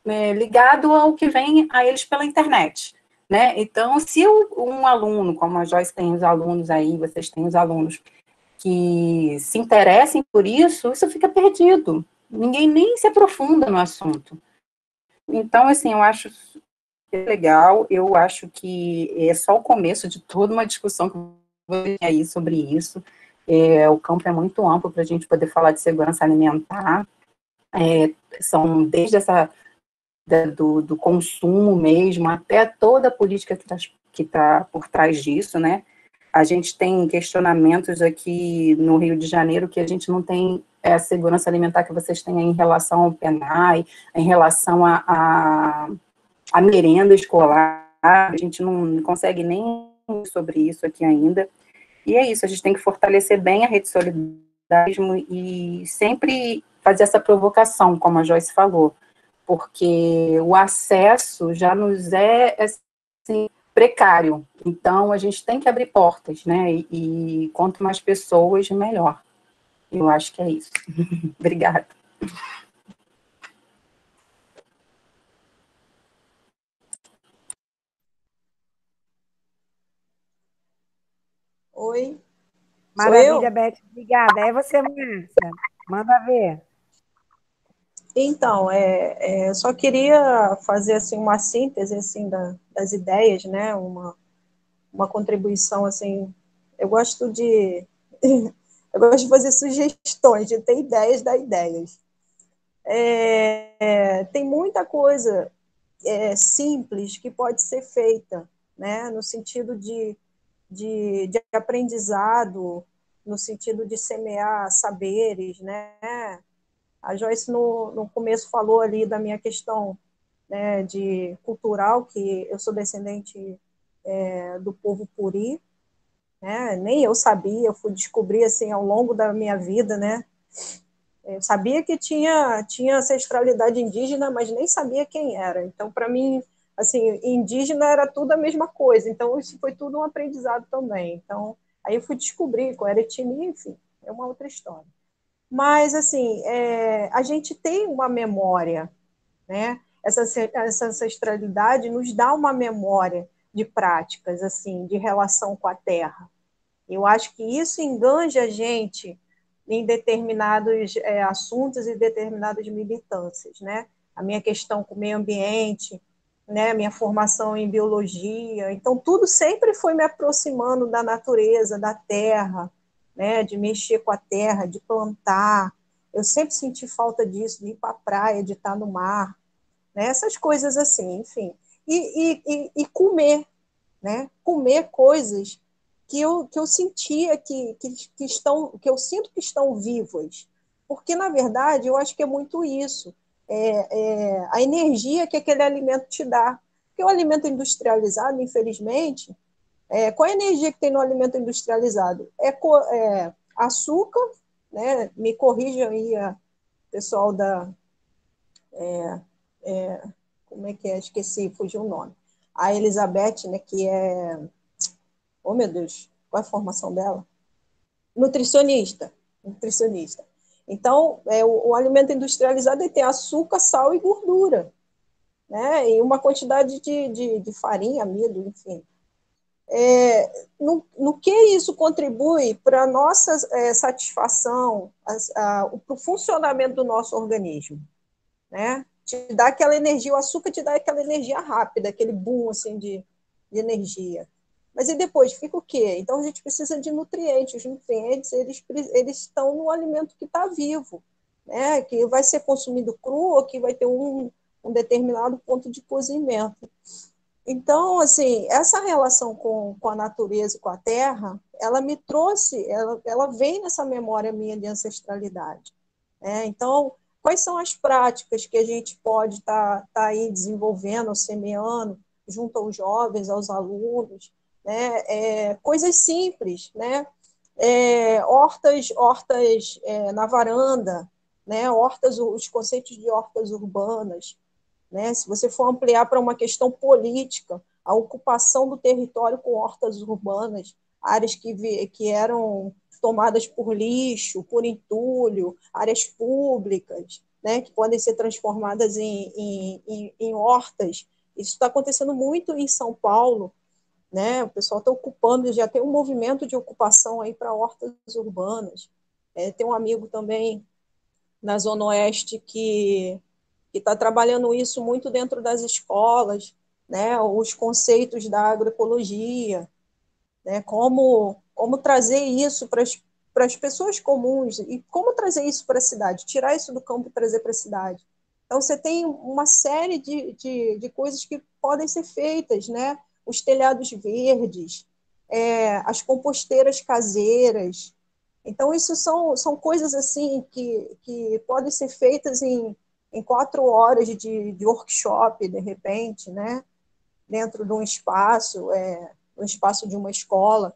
é, ligado ao que vem a eles pela internet. Né? Então, se um aluno, como a Joyce tem os alunos aí, vocês têm os alunos que se interessem por isso, isso fica perdido. Ninguém nem se aprofunda no assunto. Então, assim, eu acho legal. Eu acho que é só o começo de toda uma discussão que ter aí sobre isso. É, o campo é muito amplo para a gente poder falar de segurança alimentar. É, são desde essa do, do, consumo mesmo até toda a política que está tá por trás disso, né? A gente tem questionamentos aqui no Rio de Janeiro que a gente não tem é, a segurança alimentar que vocês têm em relação ao PENAI, em relação a, a a merenda escolar, a gente não consegue nem sobre isso aqui ainda. E é isso, a gente tem que fortalecer bem a rede solidarismo e sempre fazer essa provocação, como a Joyce falou, porque o acesso já nos é assim, precário. Então, a gente tem que abrir portas, né? E, e quanto mais pessoas, melhor. Eu acho que é isso. Obrigada. Oi. Maravilha, Beth. Obrigada. É você, Márcia. Manda ver. Então, é, é, só queria fazer assim uma síntese assim da, das ideias, né? Uma, uma contribuição assim. Eu gosto de eu gosto de fazer sugestões, de ter ideias, dar ideias. É, é, tem muita coisa é, simples que pode ser feita, né? No sentido de de, de aprendizado, no sentido de semear saberes, né? A Joyce, no, no começo, falou ali da minha questão né, de cultural, que eu sou descendente é, do povo puri, né? Nem eu sabia, eu fui descobrir, assim, ao longo da minha vida, né? Eu sabia que tinha, tinha ancestralidade indígena, mas nem sabia quem era. Então, para mim, assim, indígena era tudo a mesma coisa, então isso foi tudo um aprendizado também. Então, aí eu fui descobrir qual era etnia, enfim, é uma outra história. Mas, assim, é, a gente tem uma memória, né? Essa, essa ancestralidade nos dá uma memória de práticas, assim, de relação com a terra. Eu acho que isso enganja a gente em determinados é, assuntos e determinadas militâncias, né? A minha questão com o meio ambiente, né, minha formação em biologia. Então, tudo sempre foi me aproximando da natureza, da terra, né, de mexer com a terra, de plantar. Eu sempre senti falta disso, de ir para a praia, de estar no mar, né, essas coisas assim, enfim. E, e, e, comer, né, comer coisas que eu, que eu sentia que, que, que estão, que eu sinto que estão vivas. Porque, na verdade, eu acho que é muito isso é, é, a energia que aquele alimento te dá. Porque o alimento industrializado, infelizmente, é, qual a energia que tem no alimento industrializado? É, é açúcar, né? me corrijam aí, pessoal da. É, é, como é que é? Esqueci, fugiu o nome. A Elizabeth, né, que é. Oh, meu Deus, qual é a formação dela? Nutricionista. Nutricionista. Então, é, o, o alimento industrializado tem açúcar, sal e gordura, né? E uma quantidade de, de, de farinha, amido, enfim. É, no, no, que isso contribui para a nossa é, satisfação, para o funcionamento do nosso organismo, né? Te dá aquela energia, o açúcar te dá aquela energia rápida, aquele boom, assim, de, de energia. Mas e depois fica o quê? Então a gente precisa de nutrientes. Os nutrientes eles, eles estão no alimento que está vivo, né? que vai ser consumido cru ou que vai ter um, um determinado ponto de cozimento. Então, assim, essa relação com, com a natureza e com a terra, ela me trouxe, ela, ela vem nessa memória minha de ancestralidade. Né? Então, quais são as práticas que a gente pode estar tá, tá aí desenvolvendo, semeando, junto aos jovens, aos alunos, né? É, coisas simples, né? É, hortas, hortas é, na varanda, né? Hortas, os conceitos de hortas urbanas, né? Se você for ampliar para uma questão política, a ocupação do território com hortas urbanas, áreas que, vi, que eram tomadas por lixo, por entulho, áreas públicas, né, que podem ser transformadas em, em, em, em hortas. Isso está acontecendo muito em São Paulo, né? O pessoal está ocupando, já tem um movimento de ocupação aí para hortas urbanas. É, tem um amigo também na Zona Oeste que está trabalhando isso muito dentro das escolas, né? Os conceitos da agroecologia, né? Como como trazer isso para as pessoas comuns e como trazer isso para a cidade, tirar isso do campo e trazer para a cidade. Então, você tem uma série de, de, de, coisas que podem ser feitas, né? Os telhados verdes, é, as composteiras caseiras. Então, isso são, são coisas assim que, que podem ser feitas em, em quatro horas de, de workshop, de repente, né? Dentro de um espaço, é, um espaço de uma escola.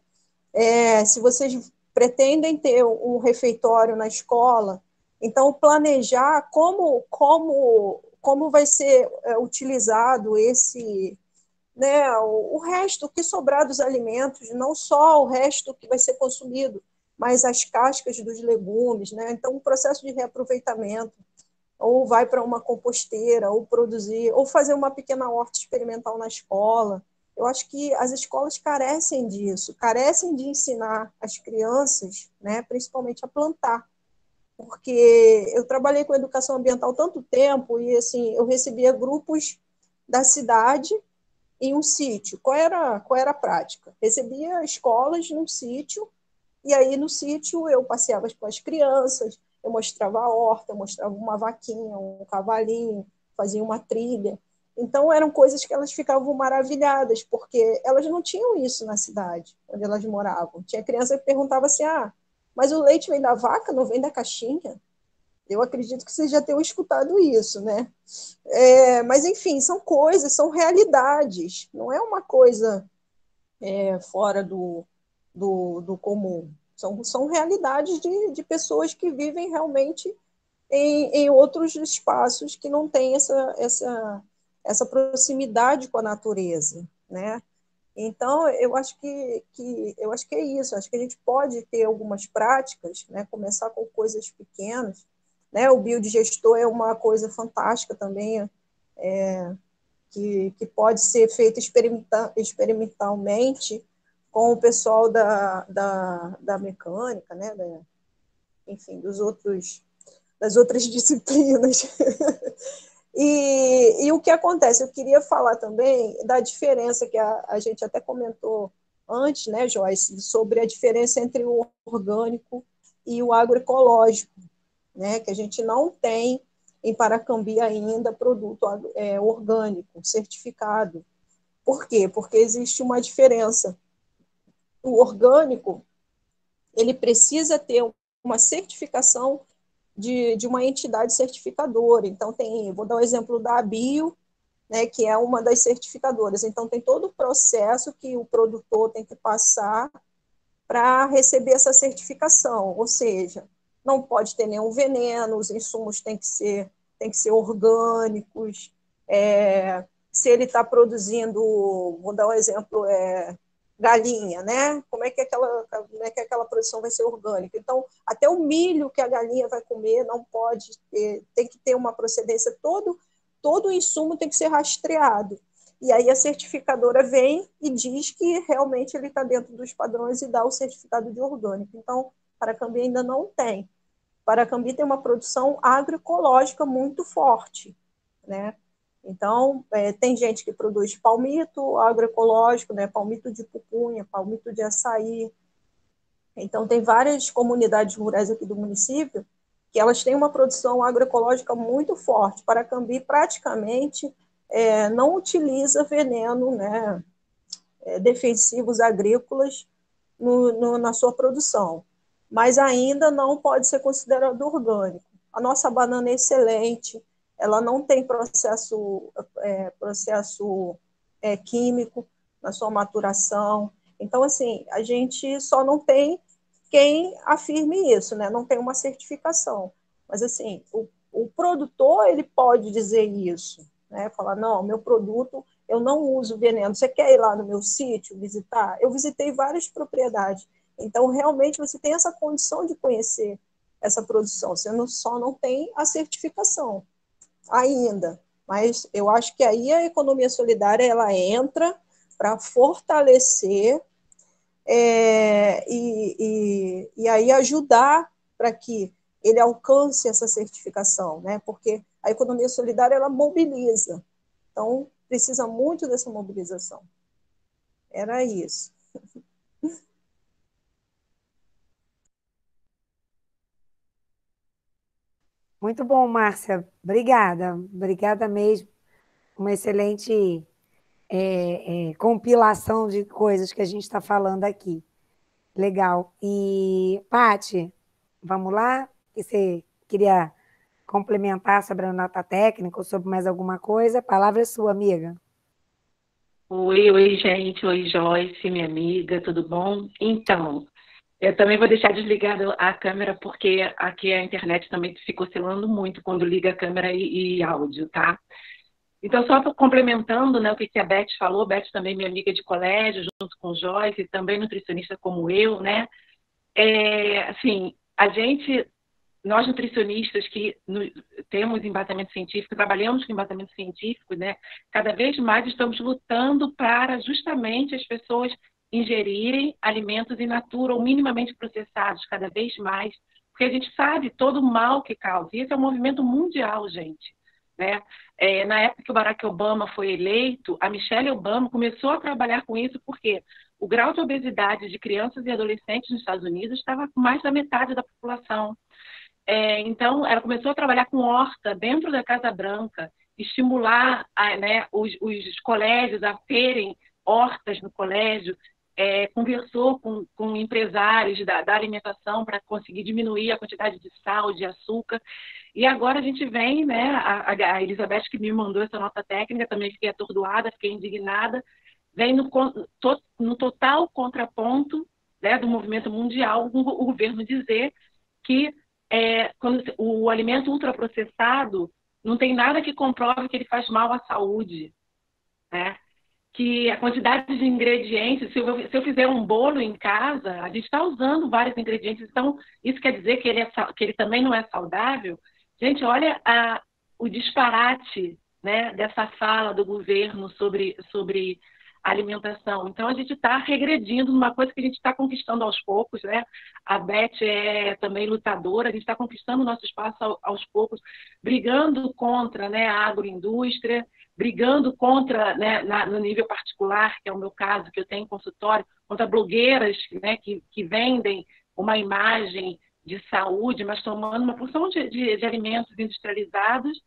É, se vocês pretendem ter um refeitório na escola, então planejar como como como vai ser é, utilizado esse né, o, o resto que sobrar dos alimentos, não só o resto que vai ser consumido, mas as cascas dos legumes, né? Então um processo de reaproveitamento ou vai para uma composteira, ou produzir, ou fazer uma pequena horta experimental na escola. Eu acho que as escolas carecem disso, carecem de ensinar as crianças, né, principalmente a plantar. Porque eu trabalhei com educação ambiental tanto tempo e assim, eu recebia grupos da cidade em um sítio. Qual era, qual era a prática? Recebia escolas num sítio e aí no sítio eu passeava com as crianças, eu mostrava a horta, mostrava uma vaquinha, um cavalinho, fazia uma trilha. Então, eram coisas que elas ficavam maravilhadas, porque elas não tinham isso na cidade onde elas moravam. Tinha criança que perguntava assim: ah, mas o leite vem da vaca, não vem da caixinha? Eu acredito que vocês já tenham escutado isso, né? É, mas, enfim, são coisas, são realidades, não é uma coisa é, fora do, do, do, comum. São, são realidades de, de pessoas que vivem realmente em, em outros espaços que não têm essa, essa essa proximidade com a natureza, né? Então, eu acho que, que eu acho que é isso. Acho que a gente pode ter algumas práticas, né? Começar com coisas pequenas, né? O biodigestor é uma coisa fantástica também, é, que, que pode ser feita experimental, experimentalmente com o pessoal da, da, da mecânica, né? Da, enfim, dos outros das outras disciplinas. E, e, o que acontece? Eu queria falar também da diferença que a, a gente até comentou antes, né, Joyce, sobre a diferença entre o orgânico e o agroecológico, né, que a gente não tem em Paracambi ainda produto é, orgânico certificado. Por quê? Porque existe uma diferença. O orgânico ele precisa ter uma certificação de, de uma entidade certificadora. Então, tem, vou dar o um exemplo da Bio, né, que é uma das certificadoras. Então, tem todo o processo que o produtor tem que passar para receber essa certificação, ou seja, não pode ter nenhum veneno, os insumos têm que ser, têm que ser orgânicos, é, se ele está produzindo, vou dar um exemplo, é, galinha, né? Como é que aquela, como é que aquela produção vai ser orgânica? Então, até o milho que a galinha vai comer não pode ter, tem que ter uma procedência todo todo o insumo tem que ser rastreado. E aí a certificadora vem e diz que realmente ele está dentro dos padrões e dá o certificado de orgânico. Então, Paracambi ainda não tem. Paracambi tem uma produção agroecológica muito forte, né? Então, é, tem gente que produz palmito agroecológico, né, palmito de pupunha, palmito de açaí. Então, tem várias comunidades rurais aqui do município que elas têm uma produção agroecológica muito forte. Paracambi praticamente é, não utiliza veneno, né, é, defensivos agrícolas no, no, na sua produção, mas ainda não pode ser considerado orgânico. A nossa banana é excelente, ela não tem processo, é, processo é, químico na sua maturação. Então, assim, a gente só não tem quem afirme isso, né? Não tem uma certificação. Mas, assim, o, o produtor, ele pode dizer isso, né? Falar, não, meu produto, eu não uso veneno. Você quer ir lá no meu sítio visitar? Eu visitei várias propriedades. Então, realmente, você tem essa condição de conhecer essa produção. Você não, só não tem a certificação ainda. Mas eu acho que aí a economia solidária ela entra para fortalecer é, e, e, e aí ajudar para que ele alcance essa certificação, né? Porque a economia solidária ela mobiliza. Então precisa muito dessa mobilização. Era isso. Muito bom, Márcia. Obrigada. Obrigada mesmo. Uma excelente é, é, compilação de coisas que a gente está falando aqui. Legal. E, Pati, vamos lá? Você queria complementar sobre a nota técnica ou sobre mais alguma coisa? A palavra é sua, amiga. Oi, oi, gente. Oi, Joyce, minha amiga, tudo bom? Então, eu também vou deixar desligada a câmera, porque aqui a internet também fica oscilando muito quando liga a câmera e, e áudio, tá? Então, só complementando né, o que a Beth falou, Beth também minha amiga de colégio, junto com Joyce, também nutricionista como eu, né? É, assim, a gente, nós nutricionistas que no, temos embasamento científico, trabalhamos com embasamento científico, né? Cada vez mais estamos lutando para justamente as pessoas ingerirem alimentos in natura ou minimamente processados cada vez mais, porque a gente sabe todo o mal que causa. E esse é um movimento mundial, gente. Né? É, na época que o Barack Obama foi eleito, a Michelle Obama começou a trabalhar com isso porque o grau de obesidade de crianças e adolescentes nos Estados Unidos estava com mais da metade da população. É, então, ela começou a trabalhar com horta dentro da Casa Branca, estimular a, né, os, os colégios a terem hortas no colégio, é, conversou com, com empresários da, da alimentação para conseguir diminuir a quantidade de sal, de açúcar. E agora a gente vem, né? A, a Elizabeth que me mandou essa nota técnica, também fiquei atordoada, fiquei indignada, vem no, to, no total contraponto né, do movimento mundial o, o governo dizer que é, quando o alimento ultraprocessado não tem nada que comprove que ele faz mal à saúde. Né? Que a quantidade de ingredientes, se eu, se eu fizer um bolo em casa, a gente está usando vários ingredientes, então isso quer dizer que ele, é, que ele também não é saudável? Gente, olha a, o disparate né, dessa fala do governo sobre, sobre alimentação. Então, a gente está regredindo numa coisa que a gente está conquistando aos poucos, né? A Beth é também lutadora, a gente está conquistando o nosso espaço aos poucos, brigando contra né, a agroindústria, brigando contra, né, na, no nível particular, que é o meu caso, que eu tenho consultório, contra blogueiras né, que, que vendem uma imagem de saúde, mas tomando uma porção de, de, de alimentos industrializados,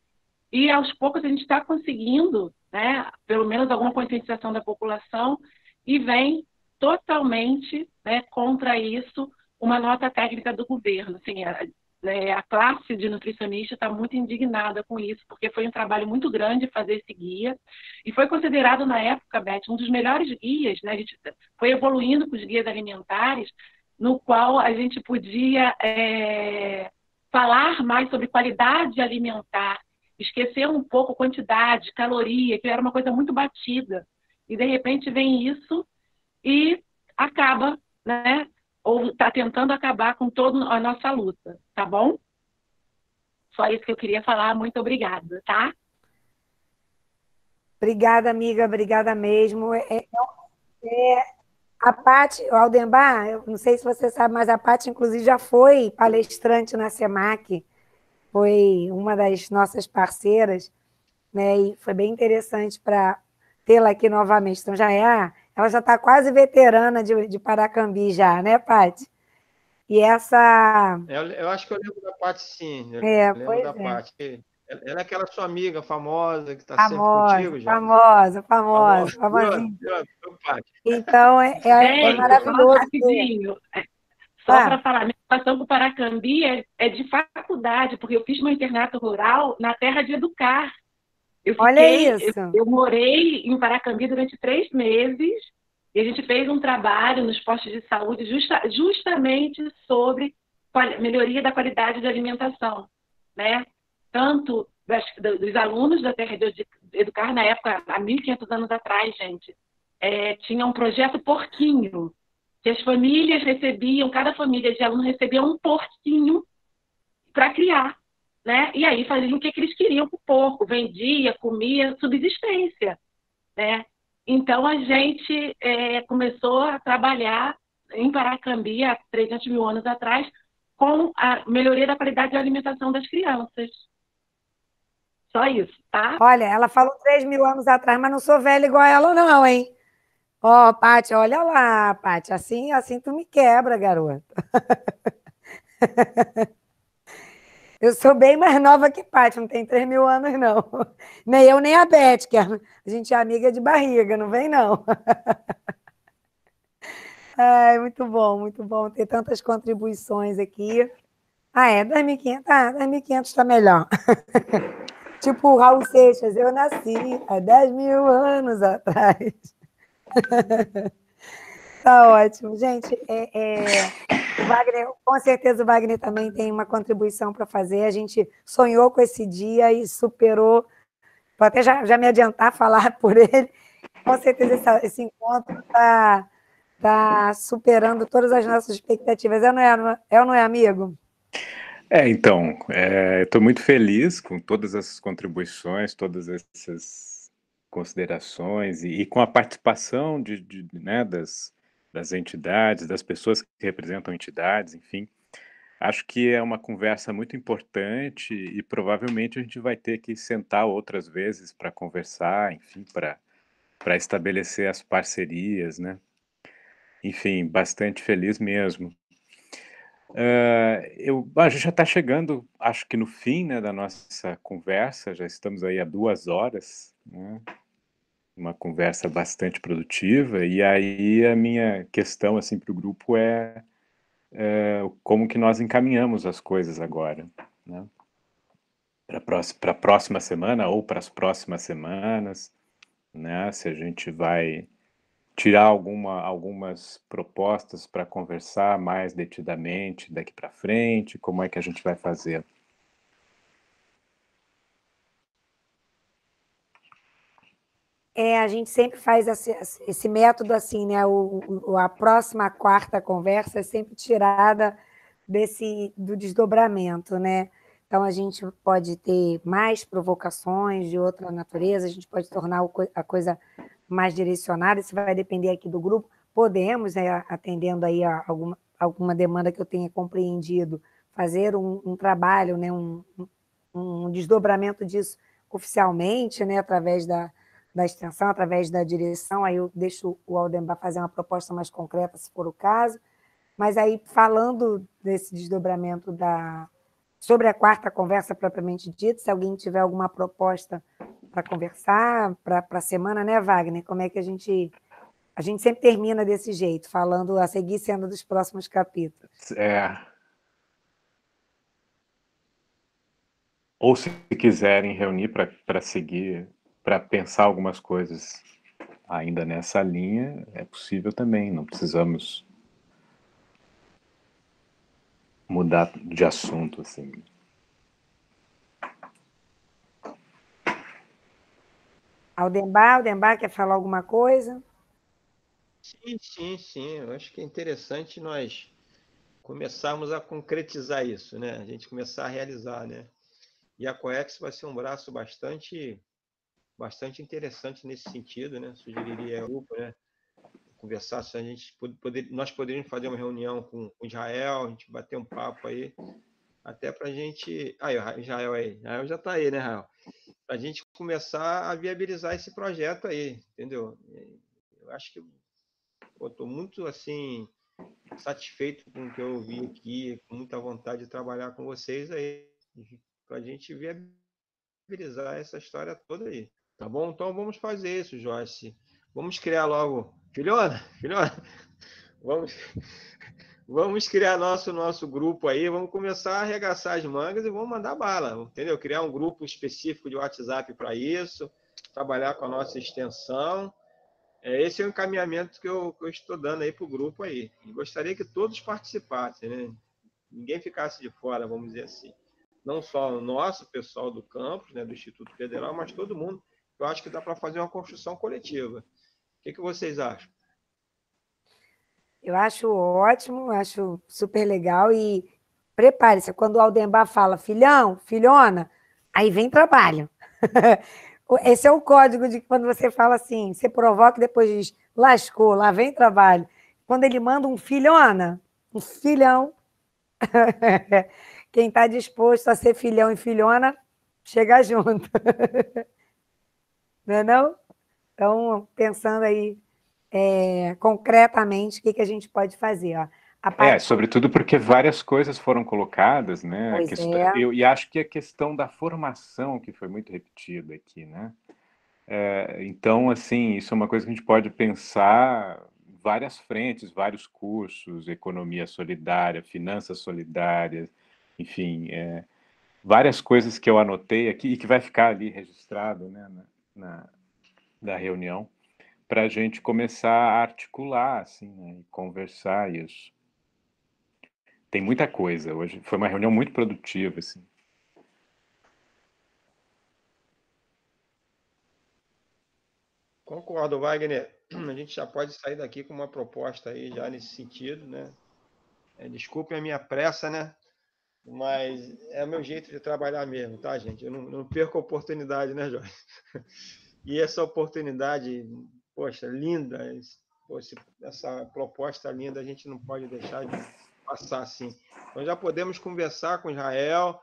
e aos poucos a gente está conseguindo, né, pelo menos alguma conscientização da população, e vem totalmente né, contra isso uma nota técnica do governo. Assim, né, a classe de nutricionista está muito indignada com isso, porque foi um trabalho muito grande fazer esse guia, e foi considerado na época, Beth, um dos melhores guias, né, a gente foi evoluindo com os guias alimentares, no qual a gente podia é, falar mais sobre qualidade alimentar, esquecer um pouco quantidade, caloria, que era uma coisa muito batida, e de repente vem isso e acaba, né, ou está tentando acabar com toda a nossa luta, tá bom? Só isso que eu queria falar. Muito obrigada, tá? Obrigada, amiga. Obrigada mesmo. É, é, é a Paty, o Aldemar, eu não sei se você sabe, mas a Paty, inclusive, já foi palestrante na SEMAC, foi uma das nossas parceiras. né? E foi bem interessante para tê-la aqui novamente. Então já é, ela já está quase veterana de, de Paracambi já, né, Paty? E essa. Eu, eu, acho que eu lembro da Paty, sim. Eu é, lembro pois da é. Paty. Ela é aquela sua amiga famosa que está sempre Famosa, contigo, já. famosa, famosa, pronto, Paty. Então, é, é, é maravilhoso. rapidinho. Só Ah. para falar, minha situação com Paracambi é, é de faculdade, porque eu fiz meu internato rural na terra de Educar. Eu Olha fiquei- isso. Eu, eu morei em Paracambi durante três meses e a gente fez um trabalho nos postos de saúde justa- justamente sobre melhoria da qualidade da alimentação, né? Tanto das- do- dos alunos da Terra de Educar, na época, há 1.500 anos atrás, gente, é, tinha um projeto porquinho, que as famílias recebiam, cada família de aluno recebia um porquinho para criar, né? E aí faziam o que, que eles queriam com o porco, vendia, comia, subsistência, né? Então a gente é, começou a trabalhar em Paracambi há 300 mil anos atrás com a melhoria da qualidade de alimentação das crianças. Só isso, tá? Olha, ela falou 3 mil anos atrás, mas não sou velha igual ela, não, hein? Ó, Paty, olha lá, Paty, assim, assim tu me quebra, garota. Eu sou bem mais nova que Paty, não tem 3 mil anos, não. Nem eu, nem a Beth, que a gente é amiga de barriga, não vem, não. Ai, muito bom, muito bom ter tantas contribuições aqui. Ah, é, 2.500, ah, 2.500 está melhor. Tipo o Raul Seixas, eu nasci há 10 mil anos atrás. Tá ótimo. Gente, é, é, Wagner, com certeza o Wagner também tem uma contribuição para fazer. A gente sonhou com esse dia e superou. Vou até já, já me adiantar falar por ele. Com certeza essa- esse encontro está tá superando todas as nossas expectativas. É não é, é, ou não é amigo? É, então, estou muito feliz com todas essas contribuições, todas essas considerações e, e com a participação de, de, né, das, das entidades, das pessoas que representam entidades, enfim. Acho que é uma conversa muito importante e provavelmente a gente vai ter que sentar outras vezes para conversar, enfim, para estabelecer as parcerias, né? Enfim, bastante feliz mesmo. Uh, eu, a gente já está chegando, acho que no fim né, da nossa conversa, já estamos aí há duas horas, né? uma conversa bastante produtiva, e aí a minha questão assim, para o grupo é, é, como que nós encaminhamos as coisas agora, né? para a próxima, semana ou para as próximas semanas, né? se a gente vai tirar alguma, algumas propostas para conversar mais detidamente daqui para frente? Como é que a gente vai fazer? É, a gente sempre faz esse, esse método assim, né? O, o, a próxima quarta conversa é sempre tirada desse do desdobramento, né? Então a gente pode ter mais provocações de outra natureza, a gente pode tornar a coisa mais direcionada, isso vai depender aqui do grupo. Podemos, né, atendendo aí a alguma, alguma demanda que eu tenha compreendido, fazer um, um trabalho, né, um, um, desdobramento disso oficialmente, né, através da, da extensão, através da direção, aí eu deixo o Aldemar fazer uma proposta mais concreta, se for o caso, mas aí falando desse desdobramento da sobre a quarta conversa propriamente dita, se alguém tiver alguma proposta para conversar para a semana, né, Wagner? Como é que a gente. A gente sempre termina desse jeito, falando a seguir sendo dos próximos capítulos. É. Ou se quiserem reunir para seguir, para pensar algumas coisas ainda nessa linha, é possível também, não precisamos mudar de assunto assim. Aldembar, Aldembar quer falar alguma coisa? Sim, sim, sim. Eu acho que é interessante nós começarmos a concretizar isso, né? A gente começar a realizar, né? E a Coex vai ser um braço bastante, bastante interessante nesse sentido, né? Sugeriria ao grupo, né? Conversar se a gente poder, nós poderíamos fazer uma reunião com o Israel, a gente bater um papo aí, até para a gente. Aí, Israel aí, Israel já está aí, né, Israel? Para a gente começar a viabilizar esse projeto aí, entendeu? Eu acho que estou muito assim satisfeito com o que eu ouvi aqui, com muita vontade de trabalhar com vocês aí, para a gente viabilizar essa história toda aí. Tá bom? Então vamos fazer isso, Joyce. Vamos criar logo. Filhona, filhona, vamos, vamos criar nosso, nosso grupo aí, vamos começar a arregaçar as mangas e vamos mandar bala, entendeu? Criar um grupo específico de WhatsApp para isso, trabalhar com a nossa extensão é, esse é o encaminhamento que eu, que eu estou dando aí para o grupo aí. Gostaria que todos participassem, né? Ninguém ficasse de fora, vamos dizer assim. Não só o nosso pessoal do campus, né, do Instituto Federal, mas todo mundo. Eu acho que dá para fazer uma construção coletiva. O que, que vocês acham? Eu acho ótimo, acho super legal e prepare-se, quando o Aldembar fala filhão, filhona, aí vem trabalho. Esse é o código de quando você fala assim, você provoca e depois diz, lascou, lá vem trabalho. Quando ele manda um filhona, um filhão, quem está disposto a ser filhão e filhona, chega junto. não é não? Então, pensando aí é, concretamente o que, que a gente pode fazer. Ó. Parte... É, sobretudo porque várias coisas foram colocadas, né? Questão, é. eu, e acho que a questão da formação, que foi muito repetida aqui, né? É, então, assim, isso é uma coisa que a gente pode pensar várias frentes, vários cursos, economia solidária, finanças solidárias, enfim, é, várias coisas que eu anotei aqui e que vai ficar ali registrado né, na, da reunião, para a gente começar a articular, assim, né, e conversar isso. Tem muita coisa. Hoje foi uma reunião muito produtiva, assim. Concordo, Wagner. A gente já pode sair daqui com uma proposta aí já nesse sentido, né? É, desculpe a minha pressa, né? Mas é o meu jeito de trabalhar mesmo, tá, gente? Eu não, não perco a oportunidade, né, Jorge? E essa oportunidade, poxa, linda, poxa, essa proposta linda, a gente não pode deixar de passar assim. Então já podemos conversar com Israel,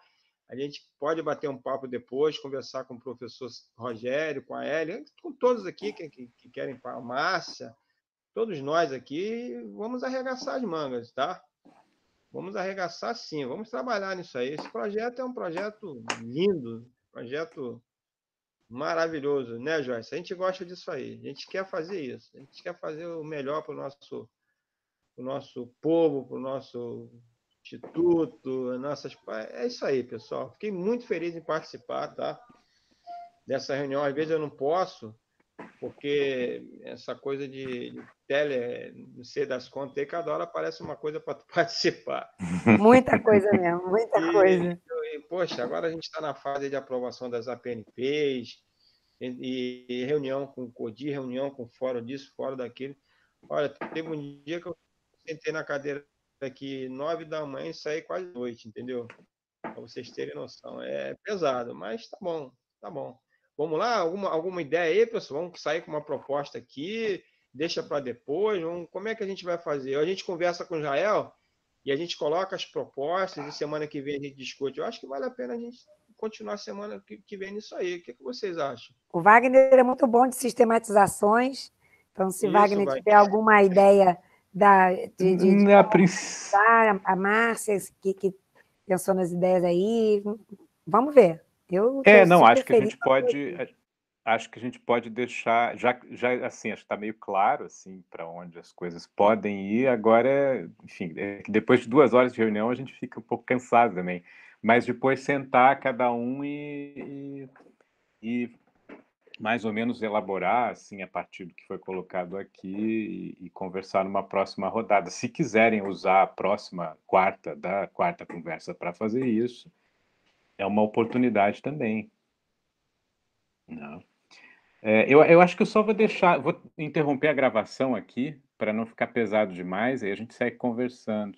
a gente pode bater um papo depois, conversar com o professor Rogério, com a Elia, com todos aqui que, que, que querem para a Márcia, todos nós aqui, vamos arregaçar as mangas, tá? Vamos arregaçar sim, vamos trabalhar nisso aí. Esse projeto é um projeto lindo, projeto maravilhoso, né, Joyce? A gente gosta disso aí, a gente quer fazer isso, a gente quer fazer o melhor para o nosso para o nosso povo, para o nosso instituto, nossas. É isso aí, pessoal. Fiquei muito feliz em participar, tá? Dessa reunião. Às vezes eu não posso, porque essa coisa de, de tele, não sei das contas, aí cada hora aparece uma coisa para participar. Muita coisa mesmo, muita e, coisa. E, poxa, agora a gente está na fase de aprovação das APNPs, e, e, reunião com o CODI, reunião com o fórum disso, fórum daquele. Olha, teve um dia que eu sentei na cadeira aqui nove da manhã e saí quase noite, entendeu? Para vocês terem noção. É pesado, mas tá bom, tá bom. Vamos lá? Alguma, alguma ideia aí, pessoal? Vamos sair com uma proposta aqui, deixa para depois. Vamos, como é que a gente vai fazer? A gente conversa com o Jael e a gente coloca as propostas e semana que vem a gente discute. Eu acho que vale a pena a gente continuar semana que, que vem nisso aí. O que, que vocês acham? O Wagner é muito bom de sistematizações. Então, se Isso, Wagner vai. tiver alguma ideia da, de, de, de a, princ... a Márcia, que, que pensou nas ideias aí. Vamos ver. Eu é, não, acho que a gente pode. Acho que a gente pode deixar, já, já assim, acho que está meio claro assim para onde as coisas podem ir. Agora, enfim, é depois de duas horas de reunião a gente fica um pouco cansado também. Mas depois sentar cada um e, e, e mais ou menos elaborar assim a partir do que foi colocado aqui e, e, conversar numa próxima rodada. Se quiserem usar a próxima quarta da quarta conversa para fazer isso, é uma oportunidade também. Não. É, eu, eu acho que eu só vou deixar, vou interromper a gravação aqui para não ficar pesado demais, aí a gente segue conversando.